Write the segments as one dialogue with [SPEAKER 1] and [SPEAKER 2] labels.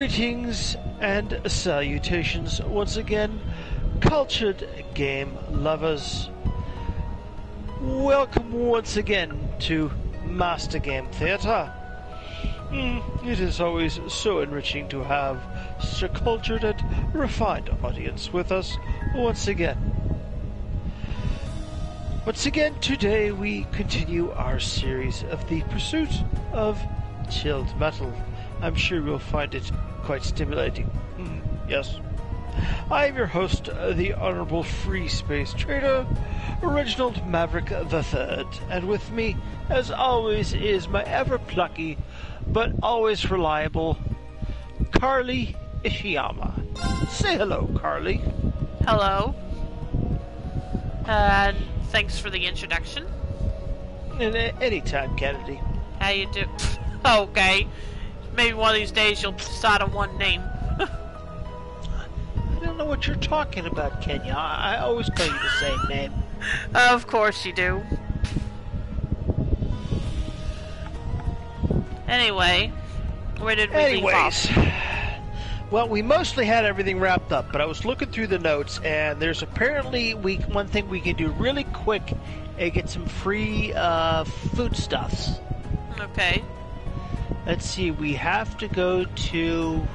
[SPEAKER 1] Greetings and salutations once again, cultured game lovers. Welcome once again to Master Game Theatre. Mm, it is always so enriching to have such a cultured and refined audience with us once again. Once again, today we continue our series of the pursuit of chilled metal. I'm sure you'll find it quite stimulating. Mm, yes. I am your host, uh, the Honorable Free Space Trader, Reginald Maverick III, and with me, as always, is my ever plucky, but always reliable, Carly Ishiyama. Say hello, Carly.
[SPEAKER 2] Hello. And thanks for the introduction.
[SPEAKER 1] And uh, anytime, Kennedy.
[SPEAKER 2] How you do? okay. Maybe one of these days you'll start on one name.
[SPEAKER 1] I don't know what you're talking about, Kenya. I, I always call you the same name.
[SPEAKER 2] of course you do. Anyway, where did we leave
[SPEAKER 1] Anyways,
[SPEAKER 2] off?
[SPEAKER 1] well, we mostly had everything wrapped up, but I was looking through the notes, and there's apparently we one thing we can do really quick and get some free uh, foodstuffs.
[SPEAKER 2] Okay.
[SPEAKER 1] Let's see, we have to go to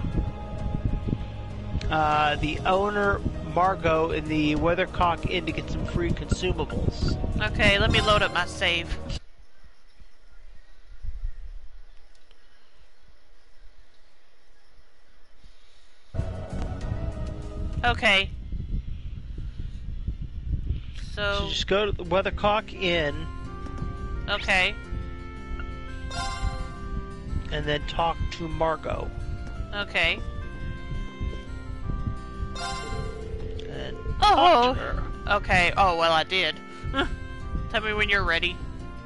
[SPEAKER 1] uh, the owner Margot in the Weathercock Inn to get some free consumables.
[SPEAKER 2] Okay, let me load up my save. Okay.
[SPEAKER 1] So
[SPEAKER 2] So,
[SPEAKER 1] just go to the Weathercock Inn
[SPEAKER 2] okay.
[SPEAKER 1] And then talk to Margot.
[SPEAKER 2] Okay.
[SPEAKER 1] And
[SPEAKER 2] Oh.
[SPEAKER 1] talk to her.
[SPEAKER 2] Okay. Oh, well, I did. Tell me when you're ready.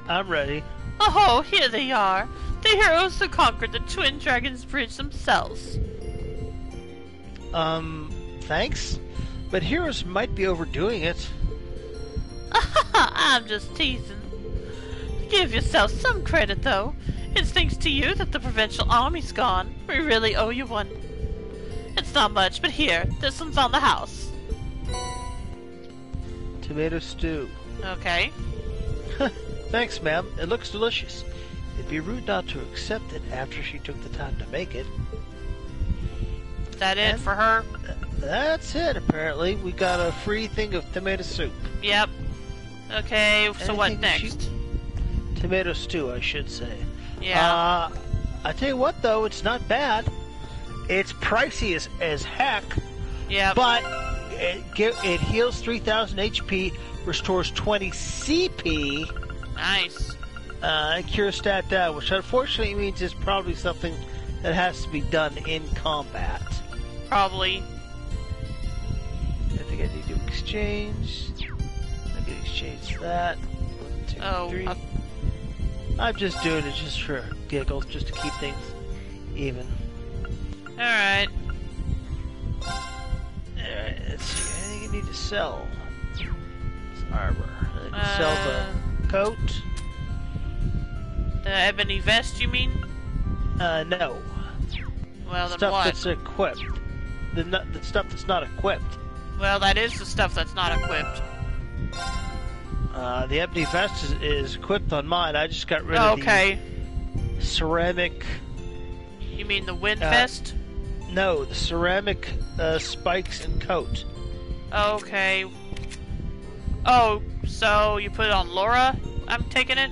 [SPEAKER 1] I'm ready.
[SPEAKER 2] Oh, here they are. The heroes who conquered the Twin Dragons Bridge themselves.
[SPEAKER 1] Um, thanks. But heroes might be overdoing it.
[SPEAKER 2] I'm just teasing. Give yourself some credit, though. It's thanks to you that the provincial army's gone. We really owe you one. It's not much, but here, this one's on the house.
[SPEAKER 1] Tomato stew.
[SPEAKER 2] Okay.
[SPEAKER 1] Thanks, ma'am. It looks delicious. It'd be rude not to accept it after she took the time to make it.
[SPEAKER 2] Is that it
[SPEAKER 1] And-
[SPEAKER 2] for her?
[SPEAKER 1] That's it, apparently. We got a free thing of tomato soup.
[SPEAKER 2] Yep. Okay, so what
[SPEAKER 1] Anything she-
[SPEAKER 2] next?
[SPEAKER 1] Tomato stew, I should say.
[SPEAKER 2] Yeah.
[SPEAKER 1] Uh, I tell you what, though, it's not bad. It's pricey as, as heck,
[SPEAKER 2] Yeah.
[SPEAKER 1] but it, it heals 3,000 HP, restores 20 CP,
[SPEAKER 2] nice.
[SPEAKER 1] uh, and cures stat down, which unfortunately means it's probably something that has to be done in combat.
[SPEAKER 2] Probably.
[SPEAKER 1] I think I need to exchange. I can exchange that. One, two,
[SPEAKER 2] Oh,
[SPEAKER 1] three. I'm just doing it just for giggles, just to keep things even.
[SPEAKER 2] alright.
[SPEAKER 1] Alright, let's see. Anything I need to sell? It's armor. I need to sell
[SPEAKER 2] Uh,
[SPEAKER 1] the coat.
[SPEAKER 2] The ebony vest, you mean?
[SPEAKER 1] Uh, no.
[SPEAKER 2] Well, then
[SPEAKER 1] Stuff
[SPEAKER 2] what?
[SPEAKER 1] that's equipped. The, the stuff that's not equipped.
[SPEAKER 2] Well, that is the stuff that's not equipped.
[SPEAKER 1] Uh, the ebony vest is, is equipped on mine. I just got rid of
[SPEAKER 2] Okay.
[SPEAKER 1] the ceramic.
[SPEAKER 2] You mean the wind
[SPEAKER 1] Uh,
[SPEAKER 2] vest?
[SPEAKER 1] No, the ceramic uh, spikes and coat.
[SPEAKER 2] Okay. Oh, so you put it on Laura? I'm taking it?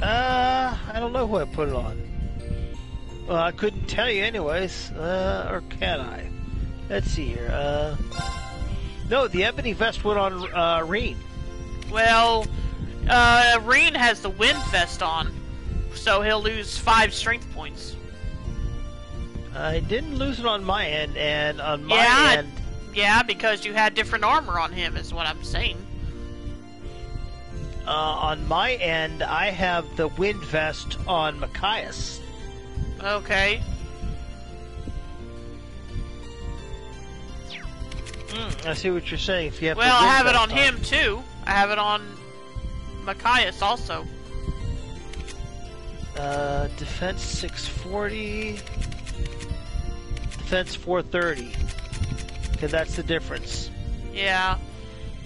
[SPEAKER 1] Uh, I don't know who I put it on. Well, I couldn't tell you anyways. Uh, or can I? Let's see here. Uh, no, the ebony vest went on uh, Rean.
[SPEAKER 2] Well, uh, Rean has the wind vest on, so he'll lose five strength points.
[SPEAKER 1] I didn't lose it on my end, and on my
[SPEAKER 2] Yeah,
[SPEAKER 1] end,
[SPEAKER 2] Yeah, because you had different armor on him, is what I'm saying.
[SPEAKER 1] uh, on my end, I have the wind vest on Machias.
[SPEAKER 2] Okay.
[SPEAKER 1] Hmm, I see what you're saying. If you have
[SPEAKER 2] Well, I have it on him too. I have it on Machias also.
[SPEAKER 1] Uh, defense 640. defense 430. Okay, that's the difference.
[SPEAKER 2] Yeah.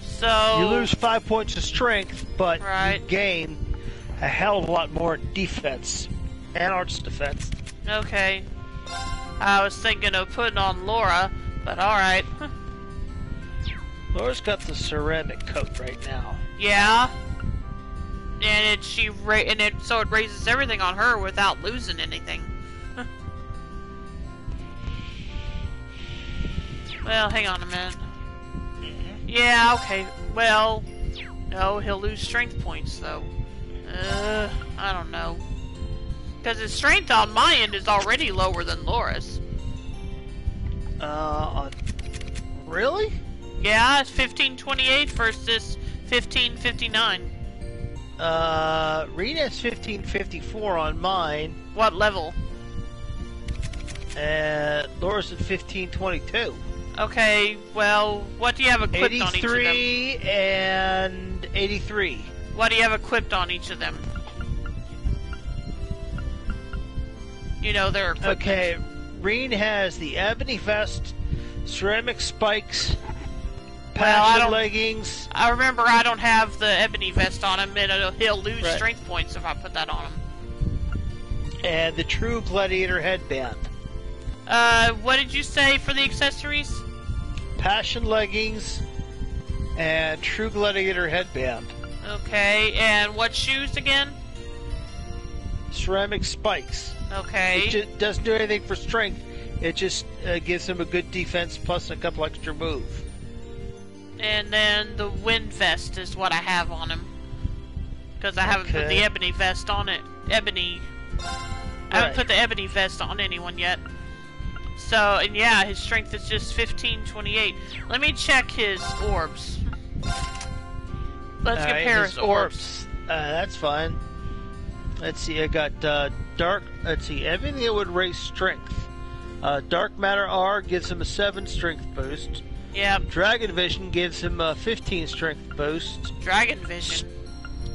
[SPEAKER 2] So
[SPEAKER 1] You lose five points of strength, but
[SPEAKER 2] Right.
[SPEAKER 1] you gain a hell of a lot more defense and arts defense.
[SPEAKER 2] Okay. I was thinking of putting on Laura, but alright.
[SPEAKER 1] Laura's got the ceramic coat right now.
[SPEAKER 2] yeah. And it she ra- and it so it raises everything on her without losing anything. well, hang on a minute. Yeah, okay. Well, no, he'll lose strength points though. Uh, I don't know. Because his strength on my end is already lower than Laura's.
[SPEAKER 1] Uh, on... really?
[SPEAKER 2] Yeah, it's 1528 versus 1559.
[SPEAKER 1] Uh, Rean's 1554 on mine,
[SPEAKER 2] What level?
[SPEAKER 1] and Laura's at 1522.
[SPEAKER 2] Okay, well, what do you have equipped on each of them?
[SPEAKER 1] 83 and 83.
[SPEAKER 2] What do you have equipped on each of them? You know equipment.
[SPEAKER 1] Okay, Rean has the ebony vest, ceramic spikes,
[SPEAKER 2] Well, I don't-
[SPEAKER 1] leggings.
[SPEAKER 2] I remember I don't have the ebony vest on him, and he'll lose
[SPEAKER 1] Right.
[SPEAKER 2] strength points if I put that on him.
[SPEAKER 1] and the true gladiator headband.
[SPEAKER 2] Uh, what did you say for the accessories?
[SPEAKER 1] Passion leggings and true gladiator headband.
[SPEAKER 2] Okay, and what shoes again?
[SPEAKER 1] Ceramic spikes.
[SPEAKER 2] Okay.
[SPEAKER 1] It just doesn't do anything for strength. It just uh, gives him a good defense plus a couple extra move.
[SPEAKER 2] And then the wind vest is what I have on him. Because I haven't put the ebony vest on it. Ebony. I haven't
[SPEAKER 1] Right.
[SPEAKER 2] put the ebony vest on anyone yet. So, and yeah, his strength is just 1528. Let me check his orbs. Let's
[SPEAKER 1] Alright,
[SPEAKER 2] compare
[SPEAKER 1] his
[SPEAKER 2] his orbs.
[SPEAKER 1] Uh, that's fine. Let's see. I got uh, dark. Let's see. Everything that would raise strength. Uh, dark matter R gives him a seven strength boost.
[SPEAKER 2] Yep,
[SPEAKER 1] Dragon Vision gives him a 15 strength boost.
[SPEAKER 2] Dragon Vision.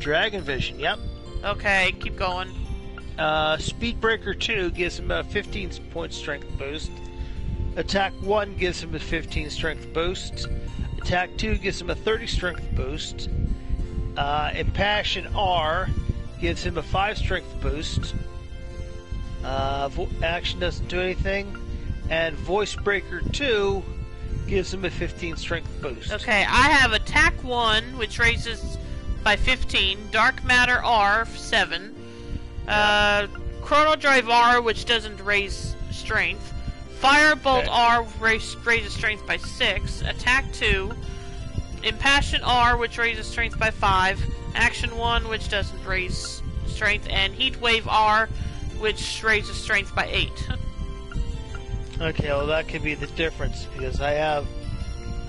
[SPEAKER 1] Dragon Vision, yep.
[SPEAKER 2] Okay, keep going.
[SPEAKER 1] Uh, Speedbreaker 2 gives him a 15 point strength boost. Attack 1 gives him a 15 strength boost. Attack 2 gives him a 30 strength boost. Uh, Impassion R gives him a 5 strength boost. Uh, vo- action doesn't do anything. And Voice Breaker 2 gives him a 15 strength boost.
[SPEAKER 2] Okay, I have attack 1, which raises by 15, Dark Matter R, 7, uh, Chrono Drive R, which doesn't raise strength, Firebolt
[SPEAKER 1] Okay.
[SPEAKER 2] R raise, raises strength by 6, Attack 2, Impassion R, which raises strength by 5, Action 1, which doesn't raise strength, and Heat Wave R, which raises strength by 8.
[SPEAKER 1] Okay, well that could be the difference because I have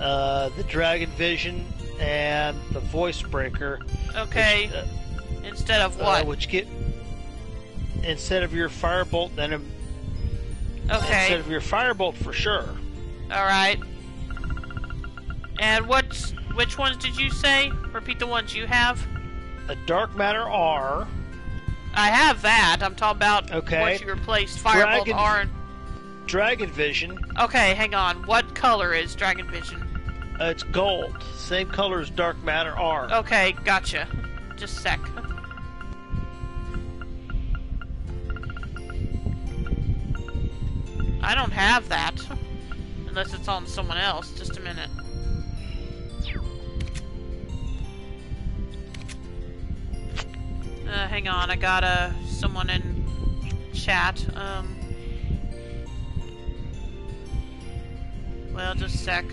[SPEAKER 1] uh, the Dragon Vision and the Voice Breaker.
[SPEAKER 2] Okay,
[SPEAKER 1] Which, uh,
[SPEAKER 2] instead of
[SPEAKER 1] uh,
[SPEAKER 2] what?
[SPEAKER 1] which get instead of your Firebolt, then um,
[SPEAKER 2] okay.
[SPEAKER 1] instead of your Firebolt for sure.
[SPEAKER 2] All right. And what? Which ones did you say? Repeat the ones you have.
[SPEAKER 1] A Dark Matter R,
[SPEAKER 2] I have that. I'm talking about
[SPEAKER 1] Okay.
[SPEAKER 2] what you replaced Firebolt
[SPEAKER 1] Dragon-
[SPEAKER 2] R. and-
[SPEAKER 1] Dragon Vision.
[SPEAKER 2] Okay, hang on. What color is Dragon Vision?
[SPEAKER 1] Uh, it's gold, same color as Dark Matter R.
[SPEAKER 2] Okay, gotcha. Just a sec. I don't have that. Unless it's on someone else. Just a minute. Uh, hang on, I got uh, someone in chat. Um, well, just a sec.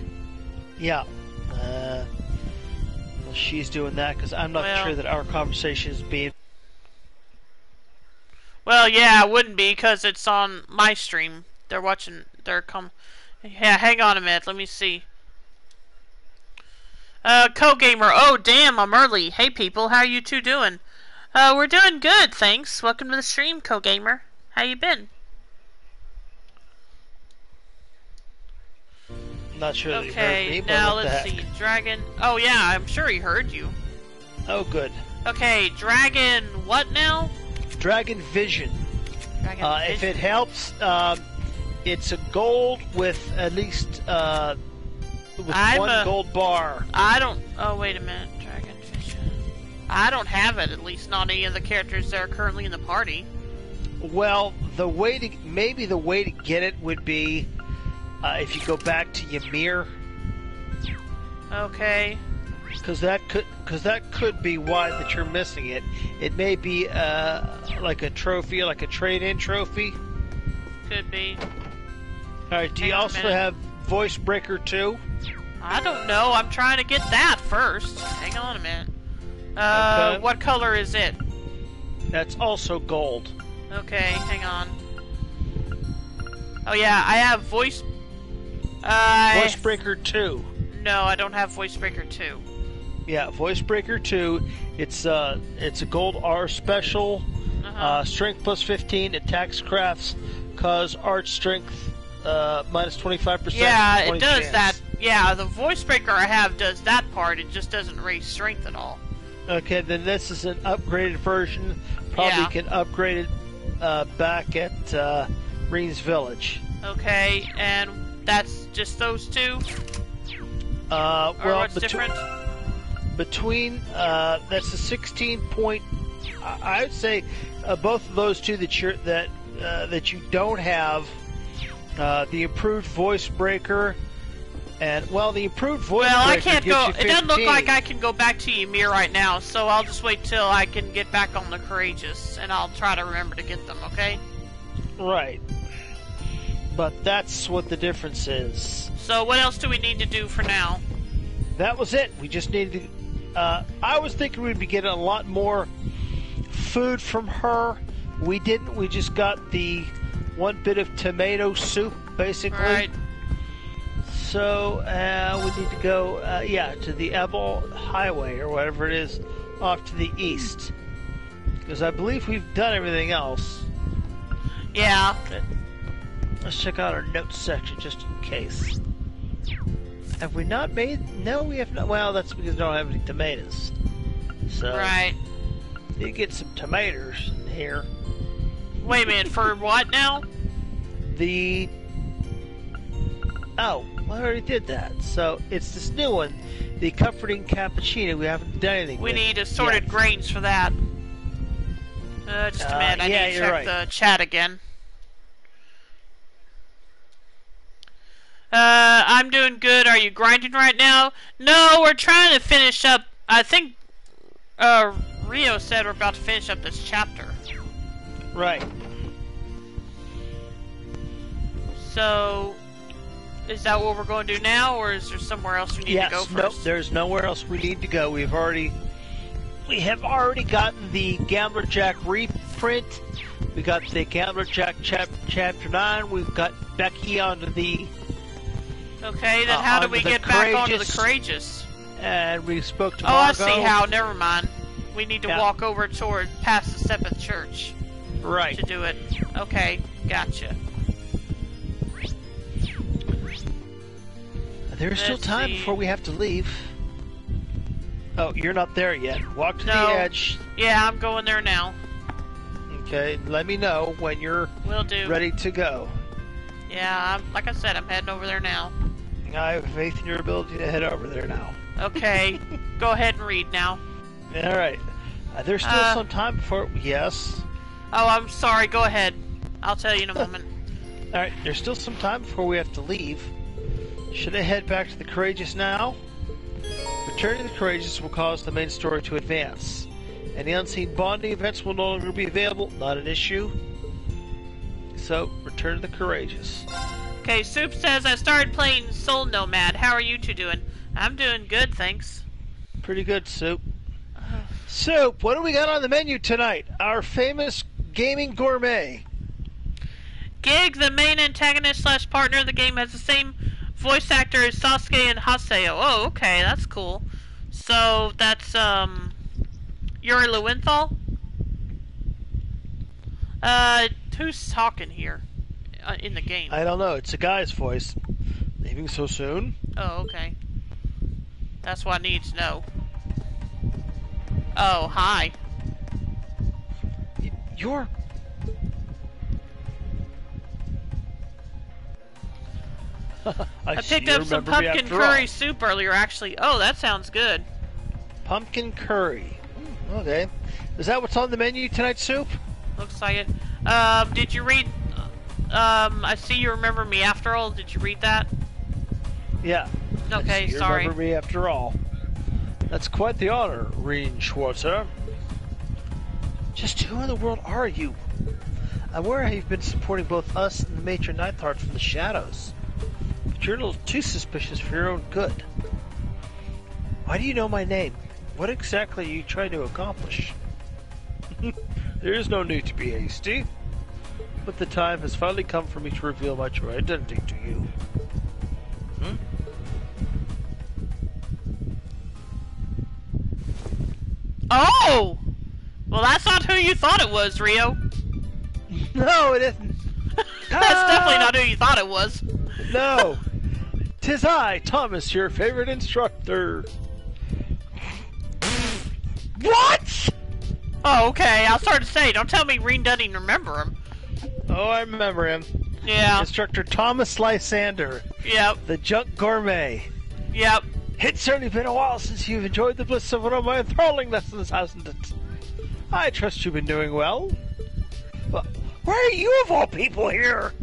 [SPEAKER 1] Yeah. Uh, well, she's doing that because I'm not
[SPEAKER 2] Well-
[SPEAKER 1] sure that our conversation is being.
[SPEAKER 2] Well, yeah, it wouldn't be because it's on my stream. They're watching. They're come. Yeah, hang on a minute. Let me see. Uh, Co-gamer. Oh, damn, I'm early. Hey, people, how you two doing? Uh, we're doing good, thanks. Welcome to the stream, Co-gamer. How you been?
[SPEAKER 1] Not sure that you heard
[SPEAKER 2] Okay,
[SPEAKER 1] me,
[SPEAKER 2] now let's see. Dragon. Oh yeah, I'm sure he heard you.
[SPEAKER 1] Oh, good.
[SPEAKER 2] Okay, Dragon. What now?
[SPEAKER 1] Dragon Vision.
[SPEAKER 2] Dragon.
[SPEAKER 1] Uh, if it helps, um, It's a gold with at least uh, with
[SPEAKER 2] I'm
[SPEAKER 1] one
[SPEAKER 2] a-
[SPEAKER 1] gold bar.
[SPEAKER 2] I don't. Oh, wait a minute. Dragonfish. I don't have it, at least not any of the characters that are currently in the party.
[SPEAKER 1] Well, the way to maybe the way to get it would be uh, if you go back to Ymir,
[SPEAKER 2] Okay.
[SPEAKER 1] because that could because that could be why that you're missing it. It may be uh, like a trophy, like a trade-in trophy.
[SPEAKER 2] Could be.
[SPEAKER 1] All right. Do
[SPEAKER 2] Hang
[SPEAKER 1] you also have Voice Breaker too?
[SPEAKER 2] I don't know. I'm trying to get that first. Hang on a minute. Uh,
[SPEAKER 1] Okay.
[SPEAKER 2] what color is it?
[SPEAKER 1] That's also gold.
[SPEAKER 2] Okay, hang on. Oh yeah, I have voice. Uh,
[SPEAKER 1] Voice Breaker two.
[SPEAKER 2] No, I don't have voice breaker two.
[SPEAKER 1] Yeah, Voice Breaker two. It's uh, it's a gold R special.
[SPEAKER 2] Uh-huh.
[SPEAKER 1] Uh, strength plus 15, attacks crafts, cause art strength uh, minus 25%.
[SPEAKER 2] yeah, it does
[SPEAKER 1] chance.
[SPEAKER 2] that. Yeah, the voice breaker I have does that part. It just doesn't raise strength at all.
[SPEAKER 1] Okay, then this is an upgraded version. Probably
[SPEAKER 2] Yeah.
[SPEAKER 1] can upgrade it uh, back at uh, Rean's Village.
[SPEAKER 2] Okay, and that's just those two.
[SPEAKER 1] Uh,
[SPEAKER 2] Or
[SPEAKER 1] well,
[SPEAKER 2] what's
[SPEAKER 1] betw-
[SPEAKER 2] different?
[SPEAKER 1] between uh, that's a 16 point. I I would say uh, both of those two that you're, that uh, that you don't have. Uh, the improved voice breaker, and well, the improved voice
[SPEAKER 2] Well, I can't go. It doesn't look like I can go back to Ymir right now, so I'll just wait till I can get back on the courageous, and I'll try to remember to get them. Okay.
[SPEAKER 1] Right. But that's what the difference is.
[SPEAKER 2] So what else do we need to do for now?
[SPEAKER 1] That was it. We just needed to. Uh, I was thinking we'd be getting a lot more food from her. We didn't. We just got the one bit of tomato soup, basically.
[SPEAKER 2] Right.
[SPEAKER 1] So uh, we need to go, uh, yeah, to the Ebel Highway or whatever it is, off to the east. Because I believe we've done everything else.
[SPEAKER 2] Yeah.
[SPEAKER 1] Let's check out our notes section just in case. Have we not made? No, we have not. Well, that's because we don't have any tomatoes. So
[SPEAKER 2] Right.
[SPEAKER 1] you get some tomatoes in here.
[SPEAKER 2] Wait a minute. For what now?
[SPEAKER 1] The oh, well, I already did that. So it's this new one, the comforting cappuccino. We haven't done anything.
[SPEAKER 2] We
[SPEAKER 1] with
[SPEAKER 2] need assorted
[SPEAKER 1] yet.
[SPEAKER 2] grains for that. Uh, just a
[SPEAKER 1] Uh,
[SPEAKER 2] minute. I
[SPEAKER 1] yeah,
[SPEAKER 2] need to check
[SPEAKER 1] right.
[SPEAKER 2] the chat again. Uh, I'm doing good. Are you grinding right now? No, we're trying to finish up. I think, uh, Rio said we're about to finish up this chapter.
[SPEAKER 1] Right.
[SPEAKER 2] So, is that what we're going to do now, or is there somewhere else we need
[SPEAKER 1] yes.
[SPEAKER 2] to go
[SPEAKER 1] no.
[SPEAKER 2] first?
[SPEAKER 1] There's nowhere else we need to go. We've already. We have already gotten the Gambler Jack reprint. We got the Gambler Jack chap- chapter nine. We've got Becky onto the
[SPEAKER 2] Okay, then
[SPEAKER 1] Uh,
[SPEAKER 2] how do we
[SPEAKER 1] the
[SPEAKER 2] get back onto the
[SPEAKER 1] courageous-
[SPEAKER 2] courageous?
[SPEAKER 1] and we spoke to
[SPEAKER 2] Oh, I see how. Never mind. We need to
[SPEAKER 1] Yeah.
[SPEAKER 2] walk over toward past the Seventh Church
[SPEAKER 1] Right.
[SPEAKER 2] to do it. Okay, gotcha.
[SPEAKER 1] There's still
[SPEAKER 2] Let's
[SPEAKER 1] time
[SPEAKER 2] see.
[SPEAKER 1] before we have to leave. Oh, you're not there yet. Walk to
[SPEAKER 2] No.
[SPEAKER 1] the edge.
[SPEAKER 2] Yeah, I'm going there now.
[SPEAKER 1] Okay, let me know when you're
[SPEAKER 2] Will do.
[SPEAKER 1] ready to go.
[SPEAKER 2] Yeah, I'm, like I said, I'm heading over there now.
[SPEAKER 1] I have faith in your ability to head over there now.
[SPEAKER 2] Okay, go ahead and read now.
[SPEAKER 1] All right. Uh, there's still
[SPEAKER 2] Uh,
[SPEAKER 1] some time before. Yes.
[SPEAKER 2] Oh, I'm sorry. Go ahead. I'll tell you in a moment.
[SPEAKER 1] All right. There's still some time before we have to leave. Should I head back to the Courageous now? Returning to the Courageous will cause the main story to advance. Any unseen bonding events will no longer be available. Not an issue. So, return to the Courageous.
[SPEAKER 2] Okay, Soup says I started playing Soul Nomad. How are you two doing? I'm doing good, thanks.
[SPEAKER 1] Pretty good, Soup. Soup, what do we got on the menu tonight? Our famous gaming gourmet.
[SPEAKER 2] Gig, the main antagonist slash partner of the game, has the same voice actor as Sasuke and Haseo. Oh, okay, that's cool. So that's um, Yuri Lowenthal. Uh, who's talking here uh, in the game?
[SPEAKER 1] I don't know. It's a guy's voice. Leaving so soon?
[SPEAKER 2] Oh, okay. That's what I need to know. Oh, hi.
[SPEAKER 1] You're. I,
[SPEAKER 2] I picked up some pumpkin curry
[SPEAKER 1] all.
[SPEAKER 2] soup earlier, actually. Oh, that sounds good.
[SPEAKER 1] Pumpkin curry. Hmm, Okay. Is that what's on the menu tonight, Soup?
[SPEAKER 2] Looks like it. Um, did you read? Um, I see you remember me after all. Did you read that?
[SPEAKER 1] Yeah.
[SPEAKER 2] Okay,
[SPEAKER 1] you
[SPEAKER 2] sorry.
[SPEAKER 1] remember me after all. That's quite the honor, Rean Schwarzer. Just who in the world are you? I'm aware you've been supporting both us and the Major Neithardt from the shadows. But you're a little too suspicious for your own good. Why do you know my name? What exactly are you trying to accomplish? there is no need to be hasty. But the time has finally come for me to reveal my true identity to you. Hmm?
[SPEAKER 2] Oh! Well, that's not who you thought it was, Rio.
[SPEAKER 1] No, it isn't.
[SPEAKER 2] that's definitely not who you thought it was.
[SPEAKER 1] No. Tis I, Thomas, your favorite instructor. What?
[SPEAKER 2] Oh, okay. I was starting to say, don't tell me Rean doesn't even remember him.
[SPEAKER 1] Oh, I remember him.
[SPEAKER 2] Yeah.
[SPEAKER 1] Instructor Thomas Lysander,
[SPEAKER 2] Yep.
[SPEAKER 1] the junk gourmet.
[SPEAKER 2] Yep.
[SPEAKER 1] It's certainly been a while since you've enjoyed the bliss of one of my enthralling lessons, hasn't it? I trust you've been doing well. Well, why are you of all people here?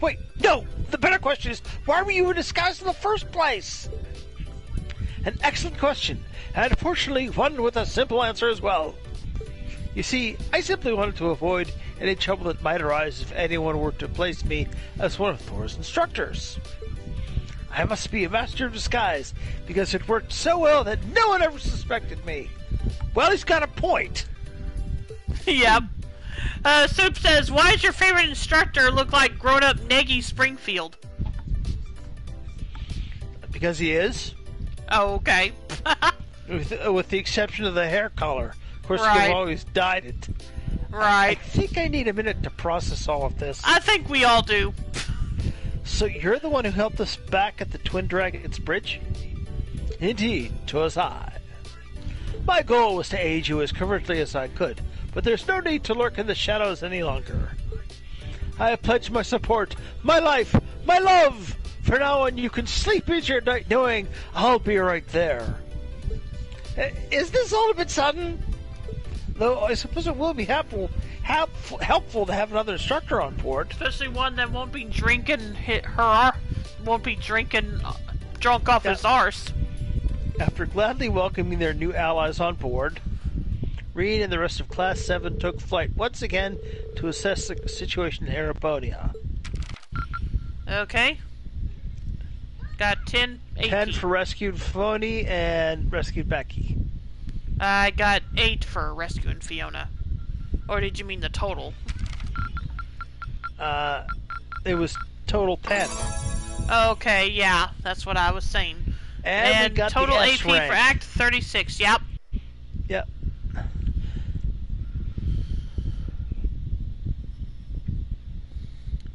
[SPEAKER 1] Wait, no. The better question is, why were you in disguise in the first place? An excellent question, and fortunately one with a simple answer as well. You see, I simply wanted to avoid any trouble that might arise if anyone were to place me as one of Thor's instructors. I must be a master of disguise because it worked so well that no one ever suspected me. Well, he's got a point.
[SPEAKER 2] yep. Uh, Soup says, why does your favorite instructor look like grown-up Negi Springfield?
[SPEAKER 1] Because he is,
[SPEAKER 2] Oh, okay.
[SPEAKER 1] with, uh, with the exception of the hair color. Of course,
[SPEAKER 2] Right.
[SPEAKER 1] they've always dyed it.
[SPEAKER 2] Right.
[SPEAKER 1] I think I need a minute to process all of this.
[SPEAKER 2] I think we all do.
[SPEAKER 1] So you're the one who helped us back at the Twin Dragons Bridge? Indeed, 'twas I. My goal was to aid you as covertly as I could, but there's no need to lurk in the shadows any longer. I have pledged my support, my life, my love! For now on, you can sleep easier at night knowing I'll be right there. Uh, this all a bit sudden? Though I suppose it will be helpful, helpful, helpful to have another instructor on board.
[SPEAKER 2] Especially one that won't be drinking hit her, won't be drinking uh, drunk off
[SPEAKER 1] Yeah.
[SPEAKER 2] his arse.
[SPEAKER 1] After gladly welcoming their new allies on board, Reed and the rest of Class 7 took flight once again to assess the situation in Erebonia.
[SPEAKER 2] Okay. Got 10, 18.
[SPEAKER 1] 10 for rescued Phony and rescued Becky.
[SPEAKER 2] I got 8 for rescuing Fiona. Or did you mean the total?
[SPEAKER 1] Uh, it was total 10.
[SPEAKER 2] Okay, yeah, that's what I was saying.
[SPEAKER 1] And, got
[SPEAKER 2] total AP for. Act 36, yep.
[SPEAKER 1] Yep.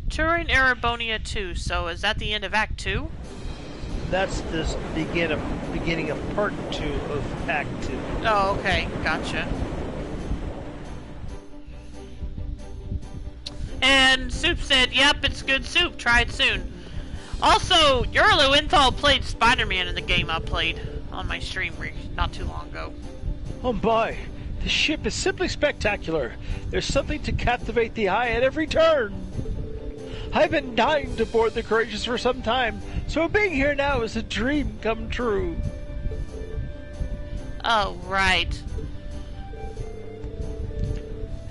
[SPEAKER 2] Touring Erebonia 2, so is that the end of Act 2?
[SPEAKER 1] That's the begin of, beginning of part 2 of Act 2.
[SPEAKER 2] Oh, okay, gotcha. And Soup said, yep, it's good soup, try it soon. Also, Yuri Lowenthal played Spider-Man in the game I played on my stream re- not too long ago.
[SPEAKER 1] Oh boy, the ship is simply spectacular. There's something to captivate the eye at every turn. I've been dying to board the Courageous for some time, so being here now is a dream come true.
[SPEAKER 2] Oh, right.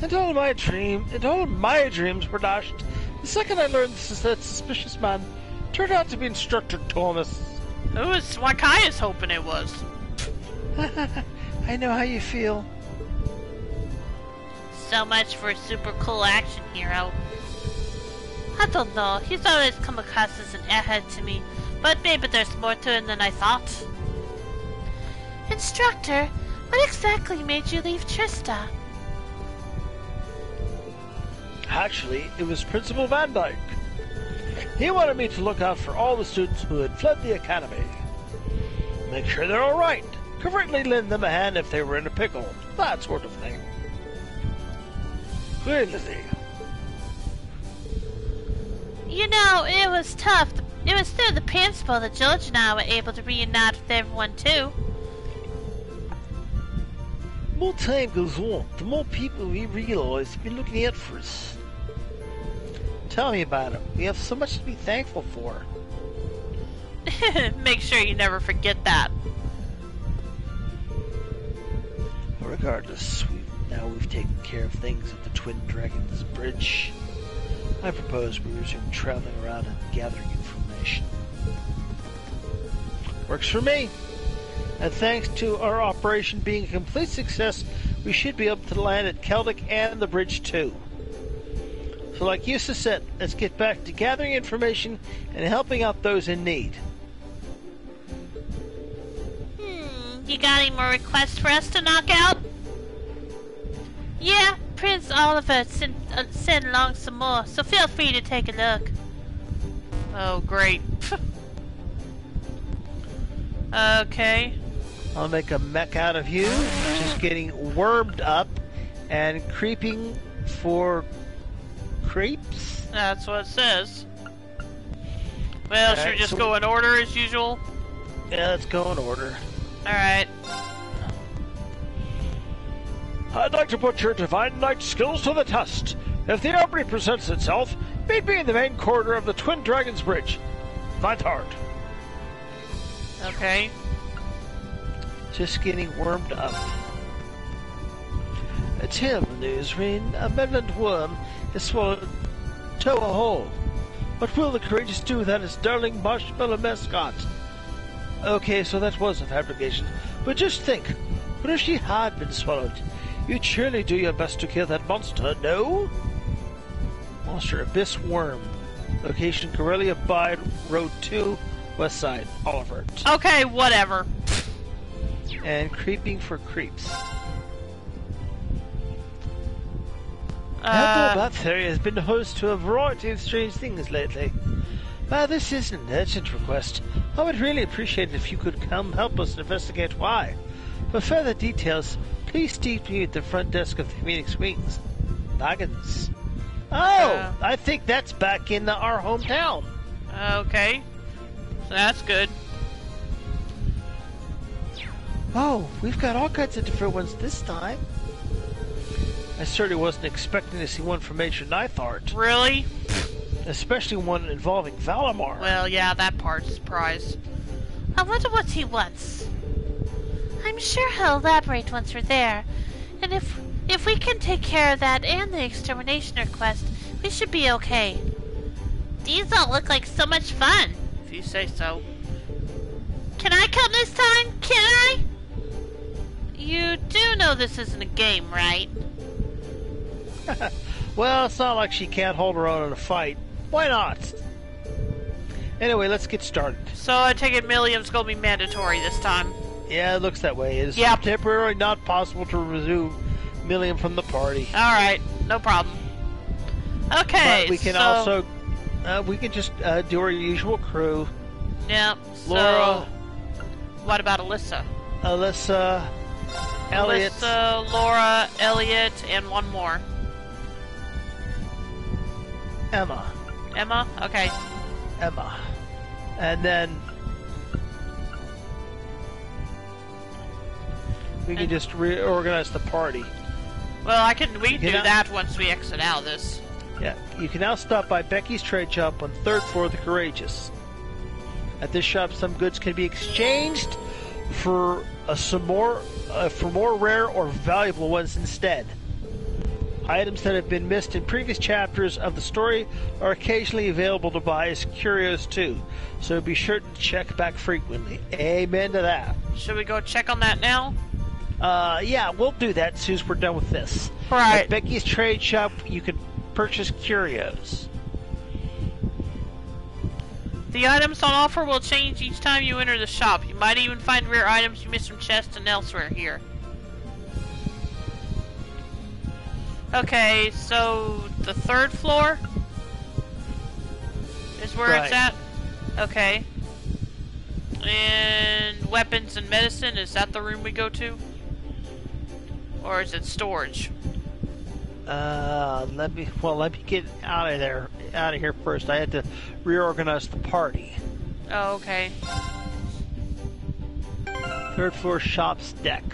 [SPEAKER 1] And all my dream, and all my dreams were dashed. The second I learned this is that suspicious man turned out to be Instructor Thomas.
[SPEAKER 2] It was Wakai's hoping it was.
[SPEAKER 1] I know how you feel.
[SPEAKER 2] So much for a super cool action hero. I don't know, he's always come across as an airhead to me, but maybe there's more to him than I thought. Instructor, what exactly made you leave Trista?
[SPEAKER 1] Actually, it was Principal Vandyck. He wanted me to look out for all the students who had fled the academy. Make sure they're all right. Covertly lend them a hand if they were in a pickle. That sort of thing. Lizzie.
[SPEAKER 2] You know, it was tough It was through the principal that George and I were able to reunite with everyone too.
[SPEAKER 1] The more time goes on, the more people we realize have been looking out for us. Tell me about it. We have so much to be thankful for.
[SPEAKER 2] Make sure you never forget that.
[SPEAKER 1] Regardless, we've, now we've taken care of things at the Twin Dragons Bridge. I propose we resume traveling around and gathering information. Works for me. And thanks to our operation being a complete success, we should be able to land at Celdic and the bridge too. So, like Eustace said, let's get back to gathering information and helping out those in need.
[SPEAKER 2] Hmm, you got any more requests for us to knock out? Yeah, Prince Oliver sent, uh, sent along some more, so feel free to take a look. Oh, great. okay.
[SPEAKER 1] I'll make a mech out of you, just getting wormed up and creeping for creeps.
[SPEAKER 2] That's what it says. Well, should we just
[SPEAKER 1] so-
[SPEAKER 2] go in order as usual?
[SPEAKER 1] Yeah, let's go in order.
[SPEAKER 2] Alright.
[SPEAKER 1] I'd like to put your divine knight skills to the test. If the opening presents itself, meet me in the main corridor of the Twin Dragons Bridge. Neithardt.
[SPEAKER 2] Okay.
[SPEAKER 1] Just getting warmed up. A terrible news, Rean. A malignant worm has swallowed Tova whole. What will the courageous do without its darling marshmallow mascot? Okay, so that was a fabrication. But just think, what if she had been swallowed? You'd surely do your best to kill that monster, no? Monster Abyss Worm. Location Corellia Bide, Road 2, West Side, Oliver.
[SPEAKER 2] Okay, whatever.
[SPEAKER 1] And creeping for creeps.
[SPEAKER 2] Uh,
[SPEAKER 1] Hubblebath area has been host to a variety of strange things lately. While this is an urgent request, I would really appreciate it if you could come help us investigate why. For further details, please speak to at the front desk of the Phoenix Wings. Baggins. Oh,
[SPEAKER 2] Uh.
[SPEAKER 1] I think that's back in the, our hometown.
[SPEAKER 2] okay. So that's good.
[SPEAKER 1] Oh, we've got all kinds of different ones this time. I certainly wasn't expecting to see one from Major Neithardt,
[SPEAKER 2] Really?
[SPEAKER 1] especially one involving Valimar.
[SPEAKER 2] Well, yeah, that part's a surprise. I wonder what he wants. I'm sure he'll elaborate once we're there. And if if we can take care of that and the extermination request, we should be okay. These all look like so much fun. If you say so. Can I come this time? Can I? You do know this isn't a game, right?
[SPEAKER 1] Well, it's not like she can't hold her own in a fight. Why not? Anyway, let's get started.
[SPEAKER 2] So I take it Millium's gonna be mandatory this time.
[SPEAKER 1] Yeah, it looks that way. It is
[SPEAKER 2] Yep.
[SPEAKER 1] temporarily not possible to remove Millium from the party.
[SPEAKER 2] Alright, no problem. Okay,
[SPEAKER 1] but we can
[SPEAKER 2] so,
[SPEAKER 1] also, uh, we can just uh, do our usual crew.
[SPEAKER 2] Yep. So,
[SPEAKER 1] Laura,
[SPEAKER 2] what about Alisa?
[SPEAKER 1] Alisa, Elliot,
[SPEAKER 2] Alisa, Laura, Elliot, and one more.
[SPEAKER 1] Emma,
[SPEAKER 2] Emma? Okay.
[SPEAKER 1] Emma. And then we can just reorganize the party.
[SPEAKER 2] Well, I can. We can do
[SPEAKER 1] know-
[SPEAKER 2] that once we exit out of this.
[SPEAKER 1] Yeah, you can now stop by Becky's Trade Shop on third floor of the Courageous. At this shop, some goods can be exchanged for uh, some more uh, for more rare or valuable ones instead. Items that have been missed in previous chapters of the story are occasionally available to buy as curios too, so be sure to check back frequently. Amen to that.
[SPEAKER 2] Should we go check on that now?
[SPEAKER 1] Uh, yeah, we'll do that as soon as we're done with this.
[SPEAKER 2] Right.
[SPEAKER 1] At Becky's Trade Shop, you can purchase curios.
[SPEAKER 2] The items on offer will change each time you enter the shop. You might even find rare items you missed from chests and elsewhere here. Okay, so the third floor is where it's
[SPEAKER 1] Right.
[SPEAKER 2] at. Okay. And weapons and medicine, is that the room we go to? Or is it storage?
[SPEAKER 1] Uh, let me. Well, let me get out of there. Out of here first. I had to reorganize the party.
[SPEAKER 2] Oh, okay.
[SPEAKER 1] Third floor shops deck.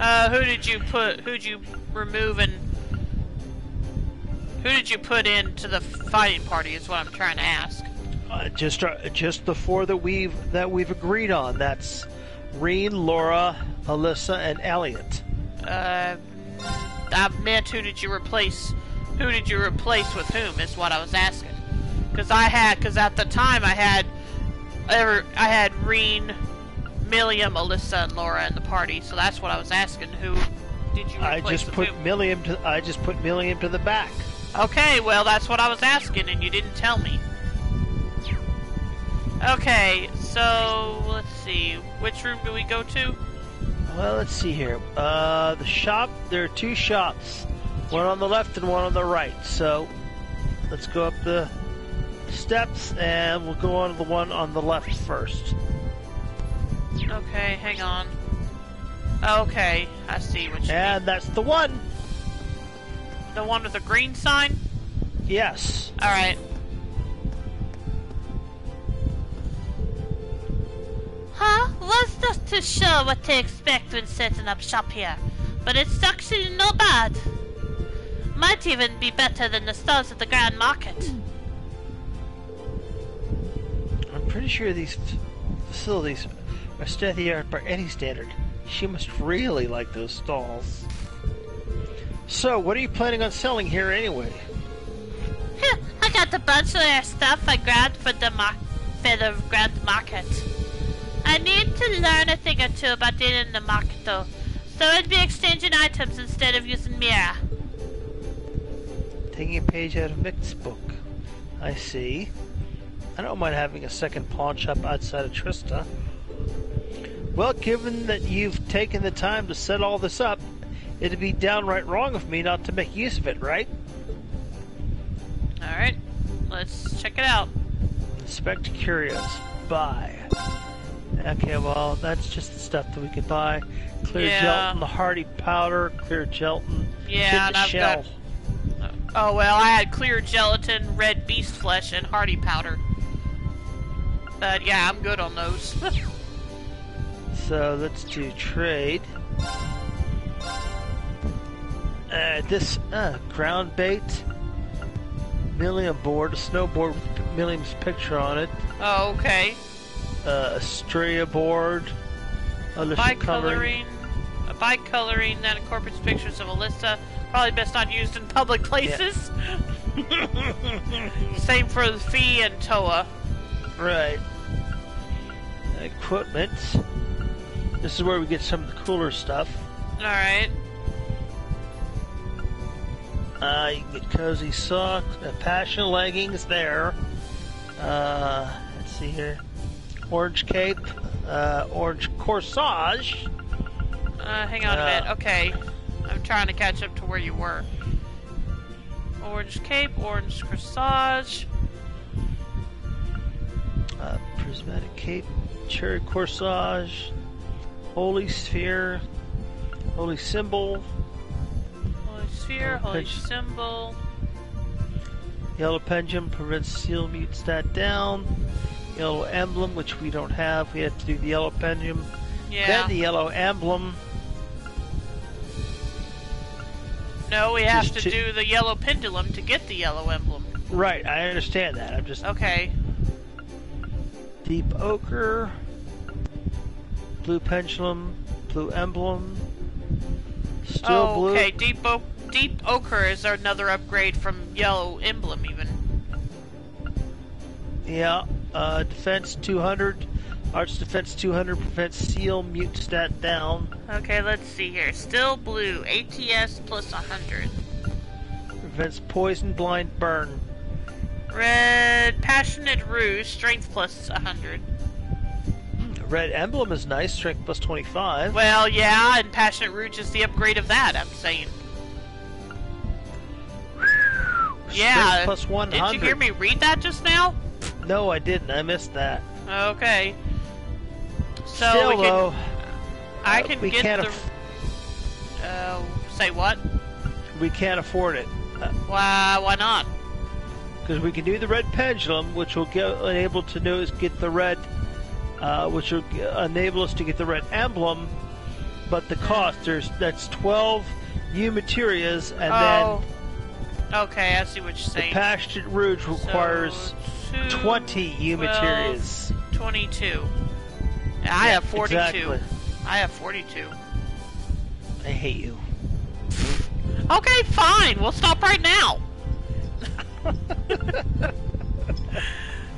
[SPEAKER 2] Uh, who did you put? Who'd you remove and who did you put into the fighting party? Is what I'm trying to ask.
[SPEAKER 1] Uh, just, uh, just the four that we've that we've agreed on. That's Rean, Laura, Alisa, and Elliot.
[SPEAKER 2] Uh, I meant who did you replace? Who did you replace with whom? Is what I was asking. Because I had, because at the time I had, ever I had Rean, Millium, Alisa, and Laura in the party. So that's what I was asking. Who did you replace
[SPEAKER 1] I just
[SPEAKER 2] with
[SPEAKER 1] put
[SPEAKER 2] whom?
[SPEAKER 1] Millium to. I just put Millium to the back.
[SPEAKER 2] Okay, well, that's what I was asking, and you didn't tell me. Okay, so let's see. Which room do we go to?
[SPEAKER 1] Well, let's see here. Uh, the shop. There are two shops, one on the left and one on the right. So, let's go up the steps, and we'll go on to the one on the left first.
[SPEAKER 2] Okay, hang on. Okay, I see what you
[SPEAKER 1] And that's the one.
[SPEAKER 2] The one with the green sign?
[SPEAKER 1] Yes.
[SPEAKER 2] Alright.
[SPEAKER 3] Huh? Was not too sure what to expect when setting up shop here, but it's actually not bad. Might even be better than the stores at the Grand Market.
[SPEAKER 1] I'm pretty sure these facilities are state of the art by any standard. She must really like those stalls. So, what are you planning on selling here anyway?
[SPEAKER 3] I got a bunch of their stuff I grabbed for the mar- for the Grand Market. I need to learn a thing or two about dealing in the market though, so I'd be exchanging items instead of using Mira.
[SPEAKER 1] Taking a page out of Mick's book. I see. I don't mind having a second pawn shop outside of Trista. Well, given that you've taken the time to set all this up, it'd be downright wrong of me not to make use of it, right?
[SPEAKER 2] Alright, let's check it out.
[SPEAKER 1] Inspect curios. Buy. Okay, well, that's just the stuff that we could buy. Clear
[SPEAKER 2] Yeah.
[SPEAKER 1] gelatin, the hardy powder, clear gelatin,
[SPEAKER 2] Yeah, and I've
[SPEAKER 1] shell.
[SPEAKER 2] got. Oh well, I had clear gelatin, red beast flesh, and hardy powder. But yeah, I'm good on those.
[SPEAKER 1] So let's do trade. Uh, this uh, ground bait, Millium board, a snowboard with Millium's picture on it,
[SPEAKER 2] oh, okay.
[SPEAKER 1] Uh, Estrella board, coloring.
[SPEAKER 2] Bicoloring. A bicoloring that incorporates pictures of Alisa. Probably best not used in public places. Same for the Fie and Tova.
[SPEAKER 1] Right. Equipment. This is where we get some of the cooler stuff.
[SPEAKER 2] Alright.
[SPEAKER 1] Uh, you get cozy socks, uh, passion leggings there. Uh, let's see here. Orange cape, uh, orange corsage.
[SPEAKER 2] Uh, hang on a
[SPEAKER 1] Uh,
[SPEAKER 2] minute. Okay. I'm trying to catch up to where you were. Orange cape, orange corsage.
[SPEAKER 1] Uh, prismatic cape, cherry corsage, holy sphere, holy symbol,
[SPEAKER 2] Holy sphere, holy
[SPEAKER 1] Pitch.
[SPEAKER 2] symbol.
[SPEAKER 1] yellow pendulum prevents seal mute stat down, yellow emblem, which we don't have. We have to do the yellow pendulum,
[SPEAKER 2] Yeah.
[SPEAKER 1] then the yellow emblem.
[SPEAKER 2] No, we have to
[SPEAKER 1] to-
[SPEAKER 2] do the yellow pendulum to get the yellow emblem.
[SPEAKER 1] Right, I understand that. I'm just
[SPEAKER 2] Okay.
[SPEAKER 1] deep ochre, blue pendulum, blue emblem, still
[SPEAKER 2] oh,
[SPEAKER 1] blue.
[SPEAKER 2] okay. Deep o- deep ochre is another upgrade from yellow emblem, even.
[SPEAKER 1] Yeah, uh, defense 200, arch defense 200, prevents seal mute stat down,
[SPEAKER 2] Okay, let's see here. Still blue. ATS plus 100.
[SPEAKER 1] prevents poison, blind, burn.
[SPEAKER 2] Red passionate rouge. Strength plus 100.
[SPEAKER 1] Red emblem is nice, strength plus 25.
[SPEAKER 2] Well, yeah, and passionate rouge is the upgrade of that. I'm saying. Yeah.
[SPEAKER 1] Strength plus 100.
[SPEAKER 2] Did you hear me read that just now?
[SPEAKER 1] No, I didn't. I missed that.
[SPEAKER 2] Okay. So
[SPEAKER 1] Still,
[SPEAKER 2] we can,
[SPEAKER 1] though,
[SPEAKER 2] I
[SPEAKER 1] uh,
[SPEAKER 2] can
[SPEAKER 1] we
[SPEAKER 2] get the. Uh, say what?
[SPEAKER 1] We can't afford it.
[SPEAKER 2] Why? Why not?
[SPEAKER 1] Because we can do the red pendulum, which will get, enable to know is get the red, uh, which will enable us to get the red emblem. But the cost there's that's 12 new materials, and
[SPEAKER 2] oh. Okay, I see what you're
[SPEAKER 1] then the
[SPEAKER 2] saying.
[SPEAKER 1] passionate rouge requires
[SPEAKER 2] So, two,
[SPEAKER 1] 20 new
[SPEAKER 2] 12,
[SPEAKER 1] materials.
[SPEAKER 2] 22. I
[SPEAKER 1] Yeah,
[SPEAKER 2] have 42.
[SPEAKER 1] exactly.
[SPEAKER 2] I have 42.
[SPEAKER 1] I hate you.
[SPEAKER 2] Okay, fine. We'll stop right now.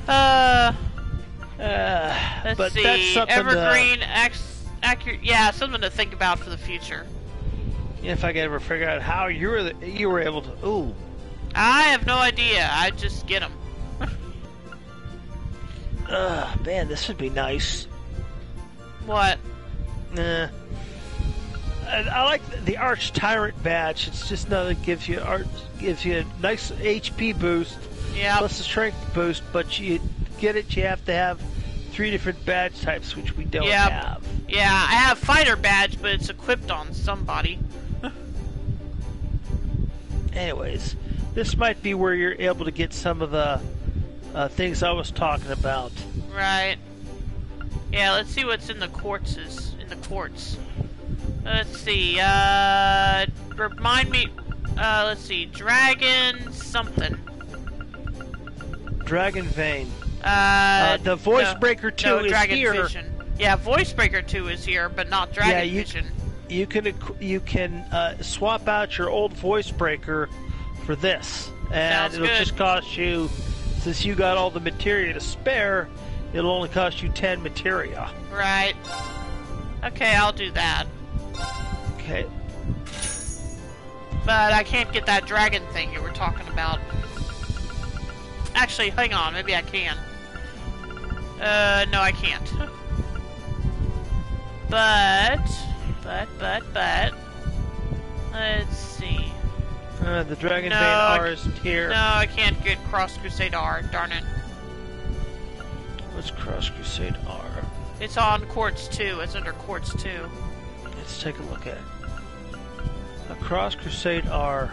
[SPEAKER 2] uh,
[SPEAKER 1] Uh,
[SPEAKER 2] let's
[SPEAKER 1] but
[SPEAKER 2] see.
[SPEAKER 1] that's something
[SPEAKER 2] Evergreen, ex- accurate. Yeah, something to think about for the future.
[SPEAKER 1] If I could ever figure out how you were the, you were able to. Ooh,
[SPEAKER 2] I have no idea. I just get them.
[SPEAKER 1] Uh, man, this would be nice.
[SPEAKER 2] What?
[SPEAKER 1] Nah. I, I like the Arch Tyrant badge. It's just another gives you art gives you a nice HP boost
[SPEAKER 2] Yeah.
[SPEAKER 1] plus a strength boost, but you get it. You have to have three different badge types, which we don't
[SPEAKER 2] Yeah.
[SPEAKER 1] have.
[SPEAKER 2] Yeah, I have fighter badge, but it's equipped on somebody.
[SPEAKER 1] Anyways, this might be where you're able to get some of the uh, things I was talking about.
[SPEAKER 2] Right. Yeah, let's see what's in the quartzes. In the quartz. Let's see. Uh, remind me. Uh, let's see. Dragon something.
[SPEAKER 1] Dragon Vein.
[SPEAKER 2] Uh,
[SPEAKER 1] Uh, the Voice
[SPEAKER 2] no,
[SPEAKER 1] Breaker 2
[SPEAKER 2] no,
[SPEAKER 1] is
[SPEAKER 2] Dragon
[SPEAKER 1] here.
[SPEAKER 2] Vision. Yeah, Voice Breaker 2 is here, but not Dragon
[SPEAKER 1] Yeah, you-
[SPEAKER 2] Vision.
[SPEAKER 1] You can you can uh, swap out your old Voice Breaker for this, and
[SPEAKER 2] Sounds
[SPEAKER 1] it'll
[SPEAKER 2] good.
[SPEAKER 1] just cost you. Since you got all the materia to spare, it'll only cost you ten materia.
[SPEAKER 2] Right. Okay, I'll do that.
[SPEAKER 1] Okay.
[SPEAKER 2] But I can't get that dragon thing you were talking about. Actually, hang on, maybe I can. Uh, no, I can't. But, but, but, but. Let's see.
[SPEAKER 1] Uh, the Dragon
[SPEAKER 2] No, I-
[SPEAKER 1] R isn't here.
[SPEAKER 2] No, I can't get Cross Crusade R. Darn it.
[SPEAKER 1] What's Cross Crusade R?
[SPEAKER 2] It's on Quartz 2. It's under Quartz 2.
[SPEAKER 1] Let's take a look at it. A Cross Crusade R.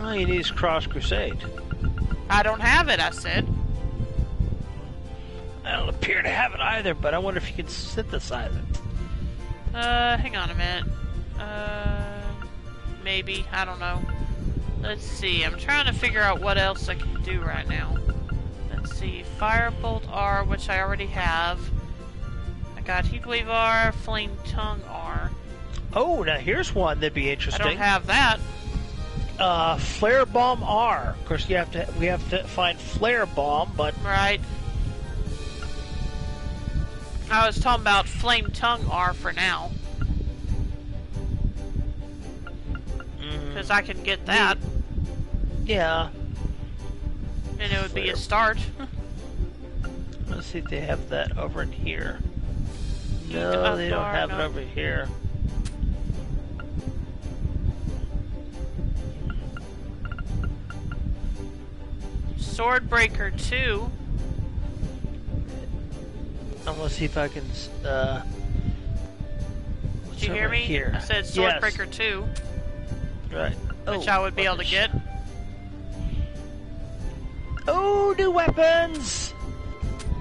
[SPEAKER 1] All you need is Cross Crusade.
[SPEAKER 2] I don't have it, I said.
[SPEAKER 1] I don't appear to have it either, but I wonder if you can synthesize it.
[SPEAKER 2] Uh, hang on a minute. Uh, maybe. I don't know. Let's see. I'm trying to figure out what else I can do right now. Let's see. Firebolt R, which I already have. I got Heatwave R, Flame Tongue R.
[SPEAKER 1] Oh, now here's one that'd be interesting.
[SPEAKER 2] I don't have that.
[SPEAKER 1] uh, Flare Bomb R. Of course, you have to we have to find Flare Bomb, but
[SPEAKER 2] Right. I was talking about Flame Tongue R for now, because I can get that,
[SPEAKER 1] yeah.
[SPEAKER 2] and it would be a start.
[SPEAKER 1] Let's see if they have that over in here. No, they don't have it over here.
[SPEAKER 2] Swordbreaker 2.
[SPEAKER 1] I'm gonna see if I can. Uh,
[SPEAKER 2] Did you hear me?
[SPEAKER 1] Here.
[SPEAKER 2] I said
[SPEAKER 1] Yes,
[SPEAKER 2] Swordbreaker 2,
[SPEAKER 1] Right.
[SPEAKER 2] which
[SPEAKER 1] Oh,
[SPEAKER 2] I would be able to get.
[SPEAKER 1] Oh, new weapons!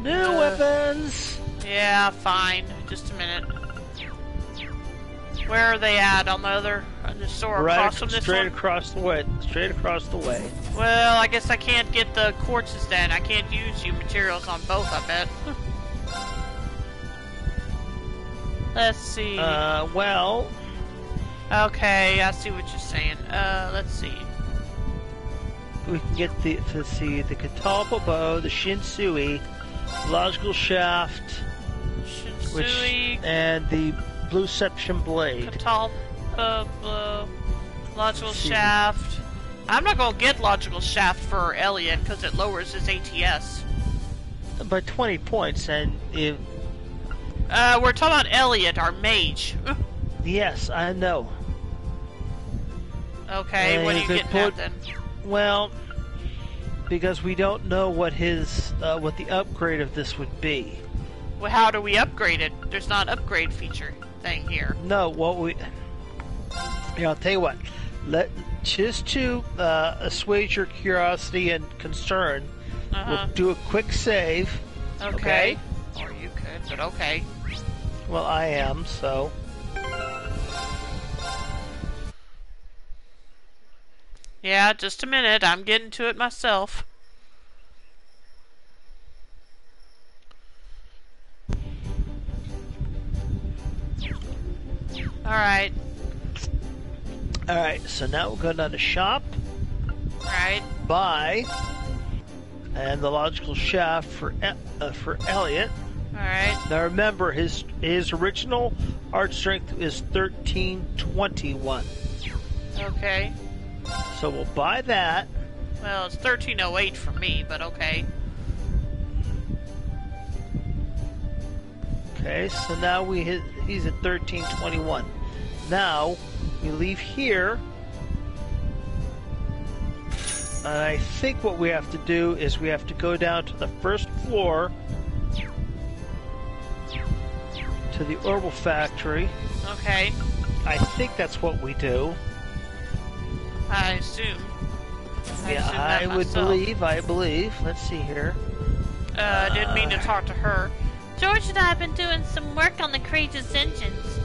[SPEAKER 1] New
[SPEAKER 2] Uh,
[SPEAKER 1] weapons!
[SPEAKER 2] Yeah, fine. Just a minute. Where are they at? On the other, on the store
[SPEAKER 1] Right,
[SPEAKER 2] across from this
[SPEAKER 1] straight
[SPEAKER 2] one?
[SPEAKER 1] across the way. Straight across the way.
[SPEAKER 2] Well, I guess I can't get the quartzes then. I can't use you materials on both, I bet. let's see.
[SPEAKER 1] Uh, well,
[SPEAKER 2] okay, I see what you're saying. Uh, let's see.
[SPEAKER 1] we can get the let's see the Catalpa bow, the Shinsui, logical shaft, which and the Blueception blade.
[SPEAKER 2] Catalpa, uh, Logical. Shaft. I'm not gonna get Logical Shaft for Elliot because it lowers his ATS.
[SPEAKER 1] By 20 points, and if,
[SPEAKER 2] Uh, we're talking about Elliot, our mage.
[SPEAKER 1] yes, I know.
[SPEAKER 2] Okay,
[SPEAKER 1] Uh,
[SPEAKER 2] what are
[SPEAKER 1] you
[SPEAKER 2] at
[SPEAKER 1] put-
[SPEAKER 2] then?
[SPEAKER 1] Well, because we don't know what his uh, what the upgrade of this would be.
[SPEAKER 2] Well, how do we upgrade it? There's not an upgrade feature thing here.
[SPEAKER 1] No, what we. Here, I'll tell you what. Let just to uh, assuage your curiosity and concern,
[SPEAKER 2] Uh-huh.
[SPEAKER 1] we'll do a quick save.
[SPEAKER 2] Okay. Or you could, but okay.
[SPEAKER 1] Well, I am so.
[SPEAKER 2] Yeah, just a minute. I'm getting to it myself. Alright,
[SPEAKER 1] All right. So now we'll go down to shop,
[SPEAKER 2] right.
[SPEAKER 1] buy, and the logical shaft for uh, for Elliot.
[SPEAKER 2] Alright.
[SPEAKER 1] Now remember, his his original art strength is thirteen twenty one.
[SPEAKER 2] Okay.
[SPEAKER 1] So we'll buy that.
[SPEAKER 2] Well, it's 1308 for me, but okay.
[SPEAKER 1] Okay, so now we hit. He's at thirteen twenty one. Now we leave here. And I think what we have to do is we have to go down to the first floor to the Orbital Factory.
[SPEAKER 2] Okay.
[SPEAKER 1] I think that's what we do.
[SPEAKER 2] I assume. I
[SPEAKER 1] yeah,
[SPEAKER 2] assume
[SPEAKER 1] I would
[SPEAKER 2] myself.
[SPEAKER 1] believe. I believe. Let's see here.
[SPEAKER 2] Uh, I didn't mean to talk to her.
[SPEAKER 3] George and I have been doing some work on the Courageous engines.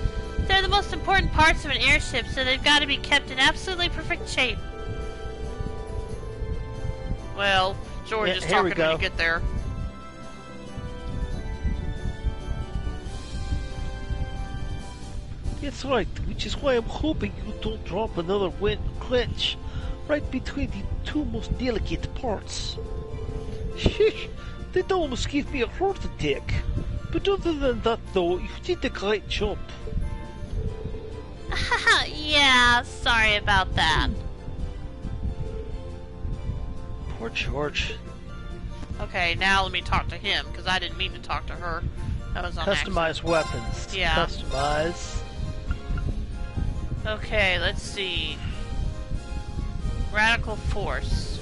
[SPEAKER 3] They're the most important parts of an airship, so they've got to be kept in absolutely perfect shape.
[SPEAKER 2] Well, George
[SPEAKER 1] Yeah,
[SPEAKER 2] is
[SPEAKER 1] here
[SPEAKER 2] talking when
[SPEAKER 1] go.
[SPEAKER 2] you get there.
[SPEAKER 1] That's right, which is why I'm hoping you don't drop another wet clench right between the two most delicate parts. Sheesh, that almost gave me a heart attack. But other than that, though, you did a great job.
[SPEAKER 3] yeah, sorry about that.
[SPEAKER 1] Poor George.
[SPEAKER 2] Okay, now let me talk to him, because I didn't mean to talk to her. That was on accident.
[SPEAKER 1] Weapons.
[SPEAKER 2] Yeah.
[SPEAKER 1] Customize.
[SPEAKER 2] Okay, let's see. Radical force.